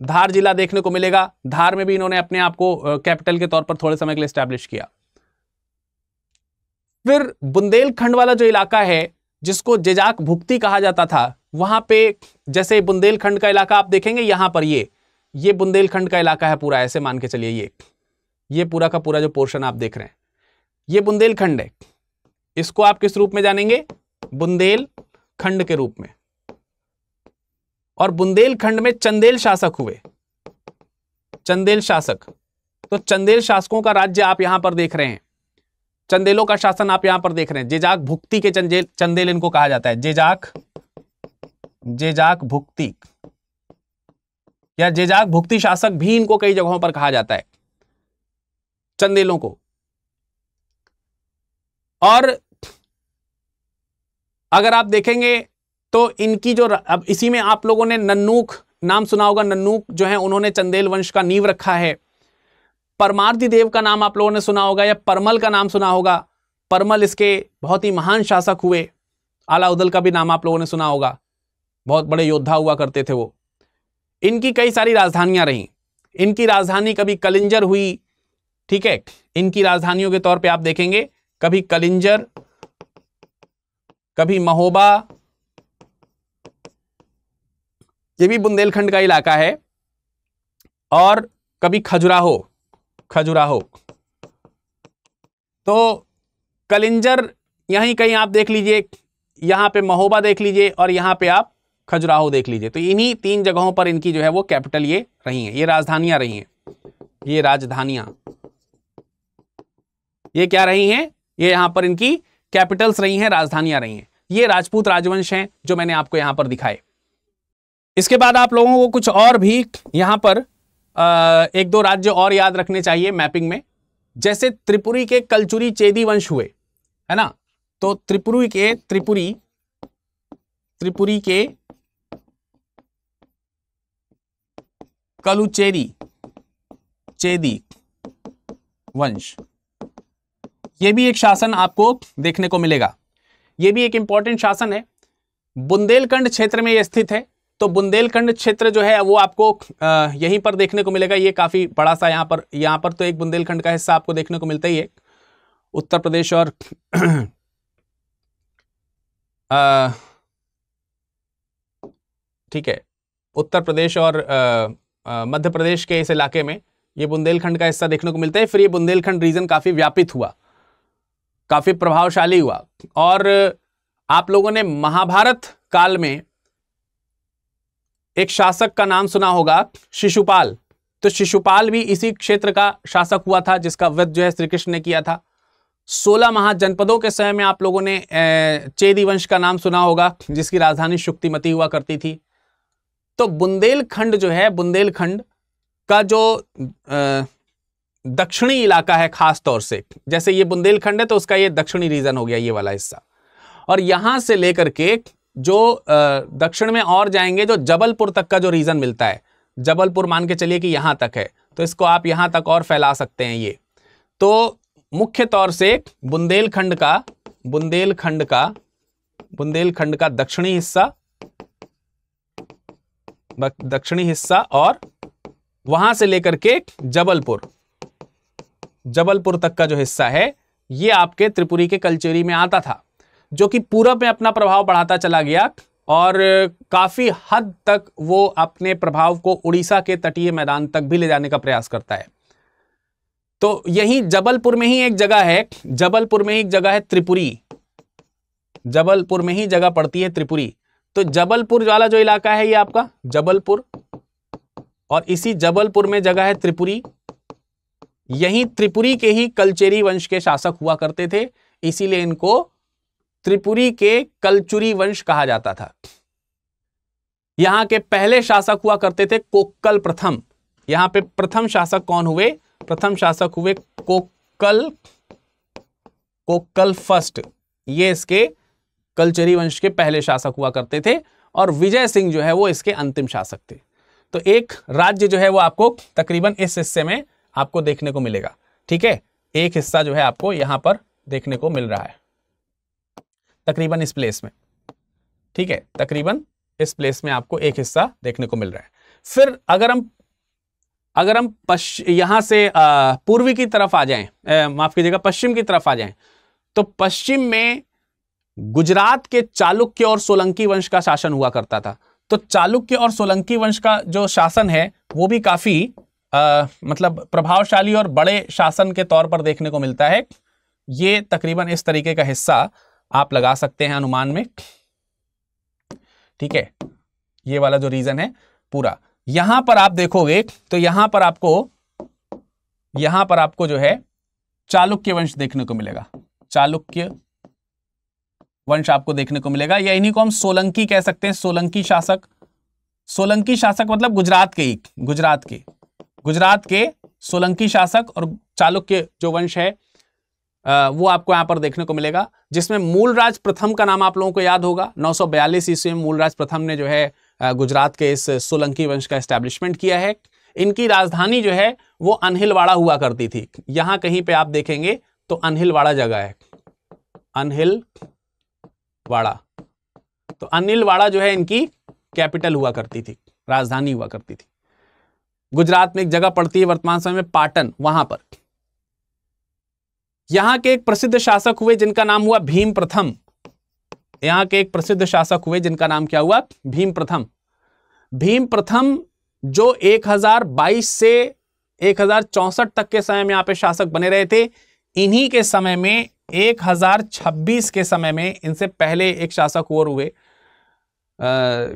धार जिला देखने को मिलेगा। धार में भी इन्होंने अपने आप को कैपिटल के तौर पर थोड़े समय के लिए स्टैब्लिश किया। फिर बुंदेलखंड वाला जो इलाका है, जिसको जेजाक भुक्ति कहा जाता था, वहाँ पे जैसे बुंदेलखंड का इलाका आप देखेंगे, यहाँ पर ये ये बुंदेलखंड का इलाका है पूरा, ऐसे मान के चलिए ये। ये पूरा का पूरा जो पोर्शन आप देख रहे हैं, ये बुंदेलखंड है। इसको आप किस रूप में जानेंगे? बुंदेलखंड के रूप में। और बुंदेलखंड में चंदेल शासक हुए। चंदेल शासक। तो चंदेल शासकों का राज्य आप यहाँ पर देख रहे हैं। चंदेलों का शासन आप यहाँ पर देख रहे हैं। जेजाक भुक्ति के चंदेल चंदेल इनको कहा जाता है। जेजाक जेजाक भुक्ति। या जेजाक भुक्ति शासक भी इनको कई जगहों पर कहा जाता है। चंदेलों को। और अगर आप देखेंगे तो इनकी जो अब इसी में आप लोगों ने नन्नूक नाम सुना होगा नन्नूक जो है, उन्होंने चंदेल वंश का नींव रखा है। परमार्थी देव का नाम आप लोगों ने सुना होगा या परमल का नाम सुना होगा। परमल इसके बहुत ही महान शासक हुए। आलाउदल का भी नाम आप लोगों ने सुना होगा। बहुत बड़े योद्धा हुआ करते थे वो। इनकी कई सारी राजधानियाँ रहीं। इनकी राजधानी कभी कलिंजर हुई, ठीक है? इनकी राजधानियों के तौर पे आप देखेंगे, कभी कलिंजर कभी महोबा, ये भी बुंदेलखंड का इलाका है, और कभी खजुराहो खजुराहो। तो कलिंजर यहीं कहीं आप देख लीजिए, यहाँ पे महोबा देख लीजिए, और यहाँ पे आप खजुराहो देख लीजिए। तो इन्हीं तीन जगहों पर इनकी जो है वो कैपिटल ये रही हैं, ये राजधानियाँ रही हैं, ये राजधानियाँ। ये क्या रही हैं? ये यहाँ पर इनकी कैपिटल्स रही हैं, राजधानियाँ रही हैं। ये राजपूत राजवंश हैं, जो मैंने आपको यहाँ पर दिखाए। इसके बाद आप लोगों को कुछ और भी यहाँ पर एक दो राज्य और याद रखने चाहिए मैपिंग में। जैसे त्रिपुरी के कलचुरी चेदी वंश हुए, है ना? तो त्रिपुरी के, त्रिपुरी त्रिपुरी के कलुचेरी, चेदी वंश। ये भी एक शासन आपको देखने को मिलेगा। ये भी एक इंपॉर्टेंट शासन है। बुंदेलखंड क्षेत्र में ये स्थित है। तो बुंदेलखंड क्षेत्र जो है, वो आपको यहीं पर देखने को मिलेगा। ये काफ़ी बड़ा सा यहाँ पर यहाँ पर तो एक बुंदेलखंड का हिस्सा आपको देखने को मिलता ही है। उत्तर प्रदेश और (clears throat) ठीक है। उत्तर प्रदेश और मध्य प्रदेश के इस इलाके में ये बुंदेलखंड का हिस्सा देखने को मिलता है। फिर ये बुंदेलखंड रीजन काफ़ी व्यापित हुआ। काफ़ी प्रभावशाली हुआ। और आप लोगों ने महाभारत काल में एक शासक का नाम सुना होगा, शिशुपाल। तो शिशुपाल भी इसी क्षेत्र का शासक हुआ था, जिसका वध जो है श्री कृष्ण ने किया था। सोलह महाजनपदों के समय में आप लोगों ने चेदी वंश का नाम सुना होगा, जिसकी राजधानी शुक्तिमती हुआ करती थी। तो बुंदेलखंड जो है, बुंदेलखंड का जो दक्षिणी इलाका है खास तौर से। जैसे ये बुंदेलखंड है तो उसका ये दक्षिणी रीजन हो गया ये वाला हिस्सा। और यहाँ से लेकर के जो दक्षिण में और जाएँगे, जो जबलपुर तक का जो रीजन मिलता है, जबलपुर मान के चलिए कि यहाँ तक है तो इसको आप यहाँ तक और फैला सकते हैं ये। तो मुख्य तौर से बुंदेलखंड का बुंदेलखंड का बुंदेलखंड का दक्षिणी हिस्सा दक्षिणी हिस्सा और वहाँ से लेकर के जबलपुर। जबलपुर तक का जो हिस्सा है, ये आपके त्रिपुरी के कलचेरी में आता था, जो कि पूरब में अपना प्रभाव बढ़ाता चला गया और काफ़ी हद तक वो अपने प्रभाव को उड़ीसा के तटीय मैदान तक भी ले जाने का प्रयास करता है। तो यही जबलपुर में ही एक जगह है, जबलपुर में ही एक जगह है त्रिपुरी। जबलपुर में ही जगह पड़ती है त्रिपुरी। तो जबलपुर वाला जो इलाका है ये आपका, जबलपुर। और इसी जबलपुर में जगह है त्रिपुरी। यही त्रिपुरी के ही कलचेरी वंश के शासक हुआ करते थे, इसीलिए इनको त्रिपुरी के कलचुरी वंश कहा जाता था। यहाँ के पहले शासक हुआ करते थे कोक्कल प्रथम। यहाँ पे प्रथम शासक कौन हुए? प्रथम शासक हुए कोक्कल कोक्कल फ़र्स्ट। ये इसके कलचरी वंश के पहले शासक हुआ करते थे और विजय सिंह जो है वो इसके अंतिम शासक थे। तो एक राज्य जो है वो आपको तकरीबन इस हिस्से में आपको देखने को मिलेगा। ठीक है? एक हिस्सा जो है आपको यहाँ पर देखने को मिल रहा है। तकरीबन इस प्लेस में। ठीक है? तकरीबन इस प्लेस में आपको एक हिस्सा देखने को मिल रहा है। फिर अगर हम अगर हम यहाँ से पूर्वी की तरफ़ आ जाएँ माफ़ कीजिएगा, पश्चिम की तरफ़ आ जाएँ तो पश्चिम में गुजरात के चालुक्य और सोलंकी वंश का शासन हुआ करता था। तो चालुक्य और सोलंकी वंश का जो शासन है, वो भी काफ़ी आ, मतलब प्रभावशाली और बड़े शासन के तौर पर देखने को मिलता है। ये तकरीबन इस तरीके का हिस्सा आप लगा सकते हैं अनुमान में। ठीक है? ये वाला जो रीजन है पूरा। यहाँ पर आप देखोगे तो यहाँ पर आपको यहाँ पर आपको जो है चालुक्य वंश देखने को मिलेगा। चालुक्य वंश आपको देखने को मिलेगा या इन्हीं को हम सोलंकी कह सकते हैं। सोलंकी शासक। सोलंकी शासक मतलब गुजरात के ही गुजरात के। गुजरात के सोलंकी शासक और चालुक्य जो वंश है वो आपको यहाँ पर देखने को मिलेगा, जिसमें मूलराज प्रथम का नाम आप लोगों को याद होगा। 942 ईस्वी में मूलराज प्रथम ने जो है गुजरात के इस सोलंकी वंश का एस्टेब्लिशमेंट किया है। इनकी राजधानी जो है, वो अनहिलवाड़ा हुआ करती थी। यहाँ कहीं पे आप देखेंगे तो अनहिलवाड़ा जगह है। अनहिलवाड़ा। तो अनिलवाड़ा जो है, इनकी कैपिटल हुआ करती थी, राजधानी हुआ करती थी। गुजरात में एक जगह पड़ती है वर्तमान समय में पाटन वहाँ पर। यहाँ के एक प्रसिद्ध शासक हुए जिनका नाम हुआ भीम प्रथम। यहाँ के एक प्रसिद्ध शासक हुए जिनका नाम क्या हुआ? भीम प्रथम। भीम प्रथम जो 1022 से एक तक के समय में यहाँ पे शासक बने रहे थे इन्हीं के समय में 1026 के समय में इनसे पहले एक शासक और हुए आ,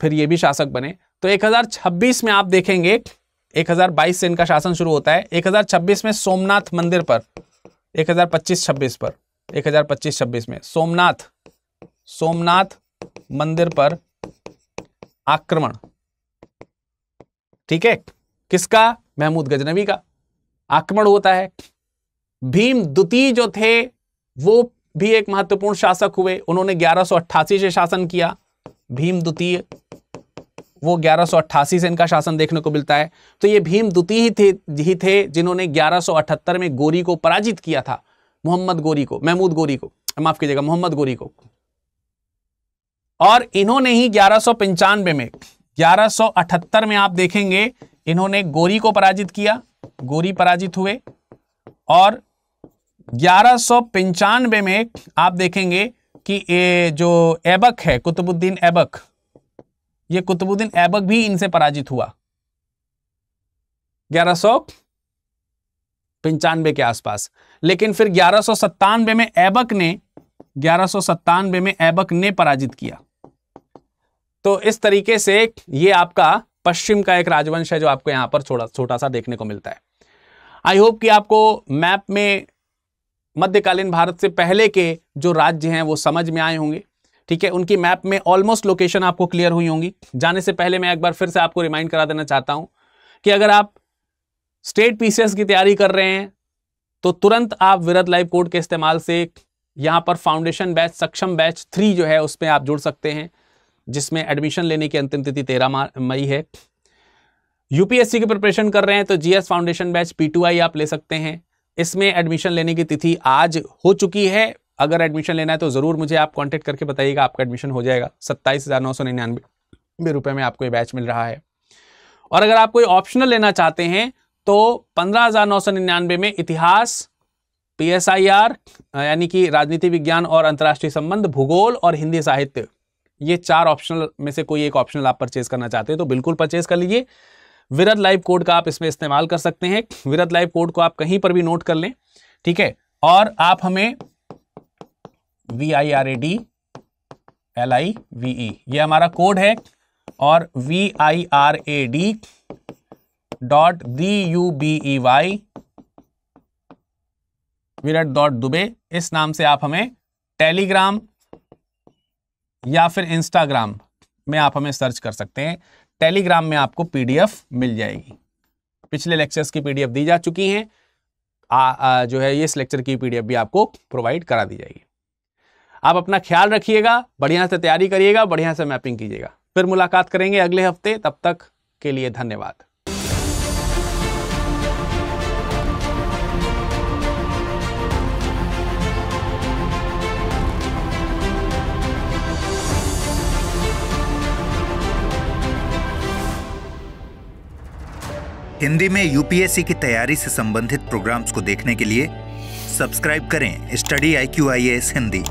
फिर ये भी शासक बने। तो 1026 में आप देखेंगे 1022 से इनका शासन शुरू होता है। 1026 में सोमनाथ मंदिर पर। 1025-26 पर। 1025-26 में सोमनाथ। सोमनाथ मंदिर पर आक्रमण। ठीक है? किसका? महमूद गजनवी का। आक्रमण होता है। भीम द्वितीय जो थे, वो भी एक महत्वपूर्ण शासक हुए। उन्होंने 1188 से शासन किया। भीम द्वितीय। वो 1188 से इनका शासन देखने को मिलता है। तो ये भीम द्वितीय ही थे ही थे जिन्होंने 1178 में गोरी को पराजित किया था, मोहम्मद गोरी को, महमूद गोरी को। माफ़ कीजिएगा, मोहम्मद गोरी को। और इन्होंने ही ग्यारह में 1178 में आप देखेंगे, इन्होंने गोरी को पराजित किया, गोरी पराजित हुए। और ग्यारह में आप देखेंगे कि ये जो ऐबक है, कुतुबुद्दीन ऐबक ये कुतुबुद्दीन ऐबक भी इनसे पराजित हुआ। ग्यारह सौ पंचानवे के आसपास। लेकिन फिर ग्यारह सौ सत्तानवे में ऐबक ने, ग्यारह सौ सत्तानवे में ऐबक ने पराजित किया। तो इस तरीके से ये आपका पश्चिम का एक राजवंश है जो आपको यहाँ पर छोटा छोटा सा देखने को मिलता है। आई होप कि आपको मैप में मध्यकालीन भारत से पहले के जो राज्य हैं वो समझ में आए होंगे। ठीक है? उनकी मैप में ऑलमोस्ट लोकेशन आपको क्लियर हुई होंगी। जाने से पहले मैं एक बार फिर से आपको रिमाइंड करा देना चाहता हूँ कि अगर आप स्टेट पीसीएस की तैयारी कर रहे हैं तो तुरंत आप विरत लाइव कोड के इस्तेमाल से यहाँ पर foundation batch Saksham batch three जो है, उसमें आप जुड़ सकते हैं, जिसमें एडमिशन लेने की अंतिम तिथि तेरह मई है। यूपीएससी की प्रिपरेशन कर रहे हैं तो जीएस फाउंडेशन बैच पी आप ले सकते हैं। इसमें एडमिशन लेने की तिथि आज हो चुकी है अगर एडमिशन लेना है तो ज़रूर मुझे आप कांटेक्ट करके बताइएगा, आपका एडमिशन हो जाएगा। सत्ताईस हज़ार नौ सौ निन्यानवे रुपये में आपको ये बैच मिल रहा है। और अगर आप कोई ऑप्शनल लेना चाहते हैं तो पंद्रह हज़ार नौ सौ निन्यानवे में इतिहास पीएसआईआर यानी कि राजनीति विज्ञान और अंतर्राष्ट्रीय संबंध, भूगोल और हिंदी साहित्य, ये चार ऑप्शनल में से कोई एक ऑप्शनल आप परचेज करना चाहते हैं तो बिल्कुल परचेज कर लीजिए। विरद लाइव कोड का आप इसमें इस्तेमाल कर सकते हैं। विरद लाइव कोड को आप कहीं पर भी नोट कर लें, ठीक है? और आप हमें V I R A D L I V E ये हमारा कोड है और V I R A D dot D U B E Y Virat dot Dubey. इस नाम से आप हमें टेलीग्राम या फिर इंस्टाग्राम में आप हमें सर्च कर सकते हैं। टेलीग्राम में आपको पीडीएफ मिल जाएगी। पिछले लेक्चर्स की पीडीएफ दी जा चुकी हैं। जो है, इस लेक्चर की पीडीएफ भी आपको प्रोवाइड करा दी जाएगी। आप अपना ख्याल रखिएगा, बढ़िया से तैयारी करिएगा, बढ़िया से मैपिंग कीजिएगा। फिर मुलाकात करेंगे अगले हफ़्ते, तब तक के लिए धन्यवाद। हिंदी में यूपीएससी की तैयारी से संबंधित प्रोग्राम्स को देखने के लिए सब्सक्राइब करें study I Q I S Hindi